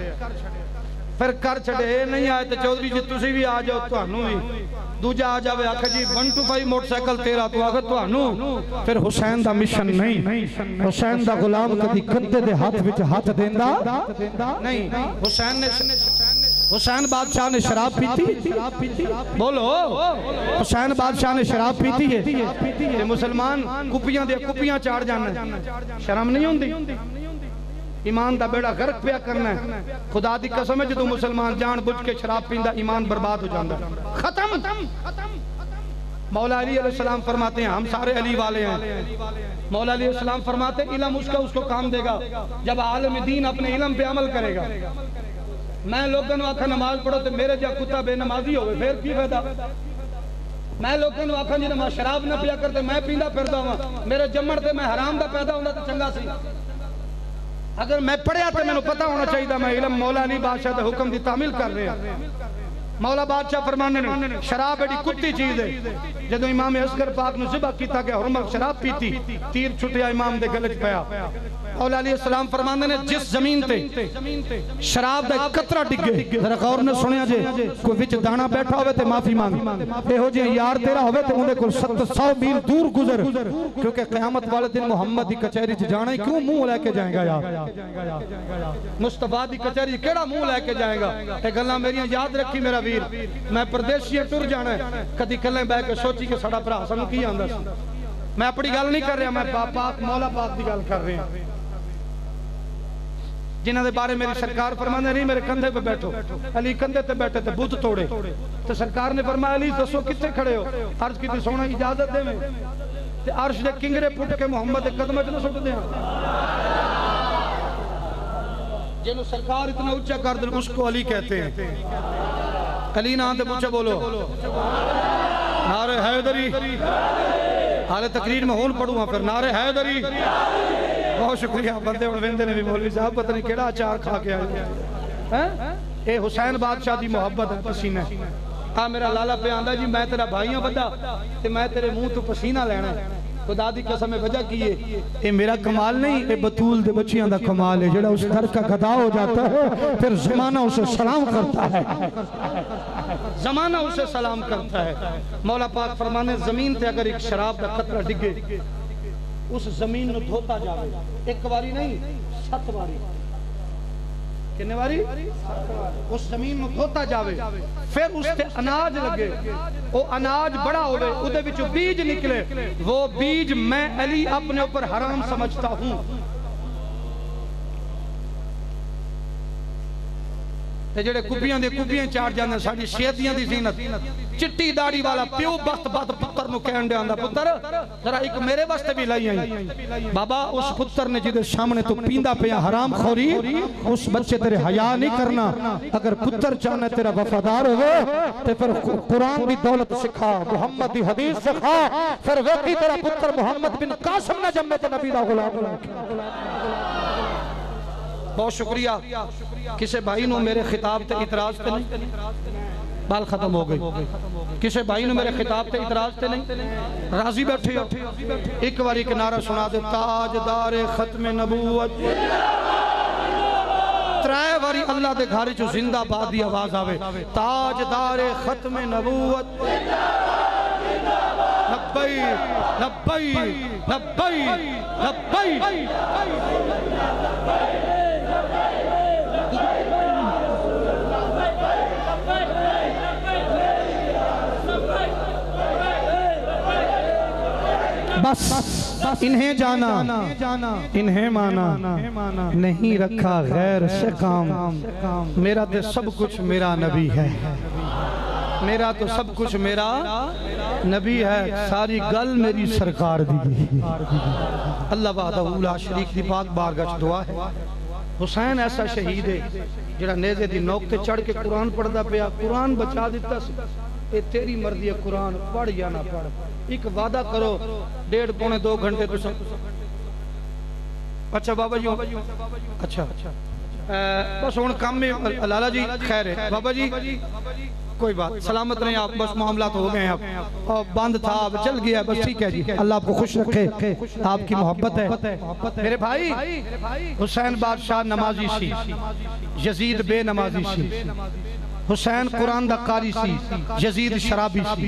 ਫਿਰ ਕਰ ਛੱਡੇ ਨਹੀਂ ਆਏ ਤੇ ਚੌਧਰੀ ਜੀ, ਤੁਸੀਂ ਵੀ ਆ ਜਾਓ, ਤੁਹਾਨੂੰ ਵੀ। ਦੂਜਾ ਆ ਜਾਵੇ, ਆਖੇ ਜੀ 125 ਮੋਟਰਸਾਈਕਲ ਤੇਰਾ, ਤੂੰ ਆਖ ਤੁਹਾਨੂੰ। ਫਿਰ ਹੁਸੈਨ ਦਾ ਮਿਸ਼ਨ ਨਹੀਂ। ਹੁਸੈਨ ਦਾ ਗੁਲਾਮ ਕਦੀ ਕੰਦੇ ਦੇ ਹੱਥ ਵਿੱਚ ਹੱਥ ਦਿੰਦਾ। ਨਹੀਂ, ਹੁਸੈਨ ਨੇ हुसैन बादशाह ने शराब पीती बोलो। हुसैन बादशाह ने शराब पीती है ते मुसलमान कुपियाँ दे कुपियाँ चाड़ जाना शर्म नहीं होंदी ईमान दा बेड़ा गर्क पिया करना है। खुदा दी कसम है जो मुसलमान जान बुझ के शराब पींदा, ईमान बर्बाद हो जाता खत्म। मौला अली सलाम फरमाते हैं, हम सारे अली वाले हैं। मौला अली सलाम फरमाते हैं, इलम उसका उसको काम देगा। जब आलम दीन अपने इलम पे अमल करेगा। मैं लोगों को आखा, नमाज़ पढ़ो तो मेरे जहाँ कुत्ता बेनमाजी हो फिर की फ़ायदा? मैं लोगों को आखा जी नमाज़ शराब ना पिया करते मैं पीला फिर वहाँ मेरे जमण से मैं हराम का पैदा होता तो चंगा सी। अगर मैं पढ़िया तो मैं पता होना चाहिए मैं इलम नहीं बादशाह हुक्म की तामील कर रहा। मौला बादशाह फरमाने शराब एडी कुत्ती चीज़ है। जो इमाम असगर पाक ने जिबा किया गया हुरमत शराब पीती तीर छुटिया इमाम दे गले पाया। मौला अली सलाम फरमाने ने जिस ज़मीन ते शराब दा कतरा डिगे जरा गौर ने सुनया जे कोई विच दाना बैठा होवे ते माफ़ी मांग। एहो जे यार तेरा होवे ते उंदे कोल 700 मील दूर गुजर। क्योंकि कयामत वाले दिन मोहम्मद दी कचहरी च जाना क्यों मुँह लेके जाएगा यार? मुस्तफ़ा दी कचहरी केड़ा मुँह लेके जाएगा? ते गल्ला मेरी याद रखी मेरा ਮੇਰੀਆਂ ਯਾਦ ਰੱਖੀ ਮੇਰਾ ਵੀਰ ਮੈਂ ਪਰਦੇਸੀਏ ਟੁਰ ਜਾਣਾ ਕਦੀ ਕੱਲੇ ਬਹਿ ਕੇ ਸੋਚੀ ਕਿ ਸਾਡਾ ਭਰਾ ਸਾਨੂੰ ਕੀ ਆਂਦਾ ਸੀ ਮੈਂ ਆਪਣੀ ਗੱਲ ਨਹੀਂ ਕਰ ਰਿਹਾ ਮੈਂ ਪਾਕ ਮੌਲਾ ਪਾਕ ਦੀ ਗੱਲ ਕਰ ਰਿਹਾ ਜਿਨ੍ਹਾਂ ਦੇ ਬਾਰੇ ਮੇਰੀ ਸਰਕਾਰ ਫਰਮਾਉਂਦੇ ਨਹੀਂ ਮੇਰੇ ਕੰਧੇ 'ਤੇ ਬੈਠੋ ਅਲੀ ਕੰਧੇ ਤੇ ਬੈਠੇ ਤੇ ਬੁੱਤ ਤੋੜੇ ਤੇ ਸਰਕਾਰ ਨੇ ਫਰਮਾਇਆ ਅਲੀ ਦੱਸੋ ਕਿੱਥੇ ਖੜੇ ਹੋ ਅਰਜ਼ ਕੀਤੀ ਸੋਣਾ ਇਜਾਜ਼ਤ ਦੇਵੇਂ ਤੇ ਅਰਸ਼ ਦੇ ਕਿੰਗਰੇ ਪੁੱਟ ਕੇ ਮੁਹੰਮਦ ਦੇ ਕਦਮਾਂ 'ਚ ਨਾ ਸੁੱਟ ਦਿਆਂ ਜਿਹਨੂੰ ਸਰਕਾਰ ਇਤਨਾ ਉੱਚਾ ਕਰ ਦੇ ਉਸਕੋ ਅਲੀ ਕਹਤੇ हैं कली नाम से बोलो। नारे हैदरी। हाले तकरीर में होल पढ़ूँगा फिर। नारे हैदरी। बहुत शुक्रिया, बंदे और बंदे ने भी मौलवी साहब, पता नहीं केड़ा अचार खा के आए। हैं? ये हुसैन बादशाह की मोहब्बत है, पसीना आ मेरा लाला पे आंदा जी, मैं तेरा भाई हूँ बदा ते मैं तेरे मुँह तो पसीना लेना है। खुदा दी कसम है, वजह की है? ये मेरा कमाल नहीं, ये बतूल दे बच्चियाँ दा कमाल है जेड़ा उस घर का गदा हो जाता है, फिर जमाना उसे सलाम करता है। जमाना उसे सलाम करता है। मौला पाक फरमाने ज़मीन ते अगर एक शराब का कतरा डिगे उस ज़मीन धोता जावे। एक बारी नहीं सत बारी कितने बारी उस ज़मीन धोता जावे। फिर उससे अनाज लगे वो अनाज बड़ा होवे, उदे बीज निकले। वो बीज मैं अली अपने ऊपर हराम समझता हूँ। जेड़े कुपियाँ दे कुपियाँ चार जाने साडी सेहतियाँ दी जीनत। चिट्टी दाड़ी वाला प्यो बख्त बख्त पुत्र पुत्र, जरा एक मेरे वास्ते भी लाई आई। बाबा, उस पुत्र ने जिद सामने तू पींदा पिया, हराम खोरी, उस बच्चे तेरे हया नहीं करना। अगर पुत्र चाहना तेरा वफादार हो तो फिर कुरान भी दौलत सिखा, मुहम्मद की हदीस सिखा, फिर वेखी तेरा पुत्र मुहम्मद बिन कासम ने जमे ते नबी दा गुलाम बहुत शुक्रिया। किसी भाई नो मेरे खिताब ते इतराज ते नहीं? बाल खत्म हो गई। किसी भाई मेरे खिताब ते इतराज ते नहीं? राज़ी बैठे हो। एक बार एक नारा सुना दे। ताजदार खत्म नबूवत। त्रै बारी अल्लाह दे घर चो जिंदाबाद दी आवाज़ आवे। ताजदार खत्म नबूवत। नब्बई नब्बई नब्बई नब्बई। बस इन्हें जाना, इन्हें माना, नहीं रखा गैर से काम मेरा तो सब कुछ मेरा नबी है। मेरा तो सब कुछ मेरा नबी है। सारी गल मेरी सरकार दी अल्लाह बहादुल्ला शरीक दी पाक बारगश दुआ है। हुसैन ऐसा शहीद है जरा नेजे की नौक ते चढ़ के कुरान पढ़ता पाया, कुरान बचा दिता ये तेरी मर्ज़ी है, कुरान, पढ़ या ना पढ़। एक वादा करो, डेढ़ पौने दो घंटे तुम अच्छा बाबा जी अच्छा। बस हूँ काम में लाला जी, खैर है। बाबा जी, कोई बात, सलामत रहे आप, बस मामला तो हो गए आप। और बंद था, अब चल गया, बस ठीक है जी। अल्लाह आपको खुश रखे, आपकी मोहब्बत है। मेरे भाई, हुसैन बादशाह नमाजी सी यजीद बे नमाजी सी हुसैन कुरान दा कारी सी, यजीद शराबी सी।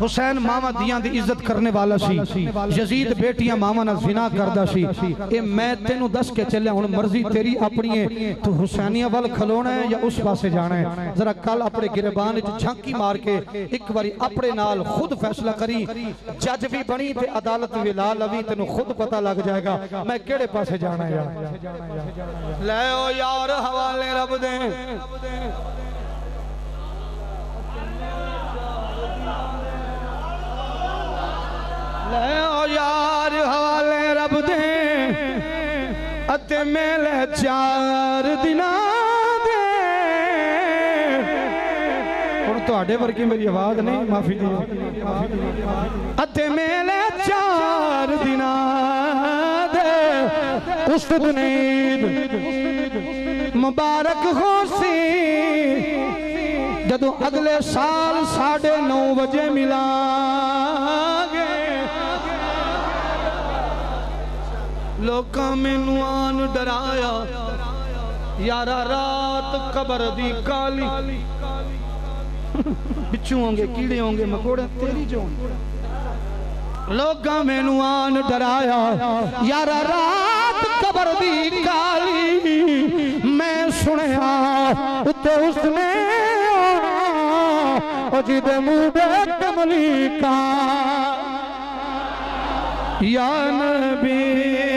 हुसैन मामा दियाँ दी इज़्ज़त करने वाला सी। यजीद बेटियाँ मामा नाल जिना करदा सी। ए, मैं तेनू दस के चलिया हुन मर्ज़ी तेरी अपनी है तू हुसैनिया वाल खलोना है या उस पासे जाना है जरा कल अपने गिरबान च झांकी मार के एक बारी अपने नाल खुद फैसला करी। जज भी बनी ते अदालत भी ला लवी, तेनू खुद पता लग जाएगा मैं केड़े पासे जाना है ले ओ यार, हवाले रब दे। ਲੈ ਓ ਯਾਰ ਹਵਾਲੇ ਰੱਬ ਦੇ ਅਤੇ ਮੇਲੇ ਚਾਰ ਦਿਨਾਂ ਦੇ ਹੁਣ ਤੁਹਾਡੇ ਵਰਗੀ ਮੇਰੀ ਆਵਾਜ਼ ਨਹੀਂ ਮਾਫੀ ਦਿਓ ਅਤੇ ਮੇਲੇ ਚਾਰ ਦਿਨਾਂ ਦੇ ਉਸ ਦੁਨੀਦ ਮੁਬਾਰਕ ਹੋਸੀ ਜਦੋਂ ਅਗਲੇ ਸਾਲ 9:30 ਵਜੇ ਮਿਲਾਂਗੇ ਲੋਕਾਂ ਮੈਨੂੰ ਆਨ ਡਰਾਇਆ ਯਾਰਾ ਰਾਤ ਕਬਰ ਦੀ ਕਾਲੀ ਬਿੱਛੂ ਹੋਣਗੇ ਕੀੜੇ ਹੋਣਗੇ ਮਕੋੜੇ ਤੇਰੀ ਜੋ ਲੋਕਾਂ ਮੈਨੂੰ ਆਨ ਡਰਾਇਆ ਯਾਰਾ ਰਾਤ ਕਬਰ ਦੀ ਕਾਲੀ ਮੈਂ ਸੁਣਿਆ ਉੱਤੇ ਉਸਨੇ ਉਹ ਜਿਹਦੇ ਮੂੰਹ ਦੇ ਕਮਲੀਕਾ या नबी सलाम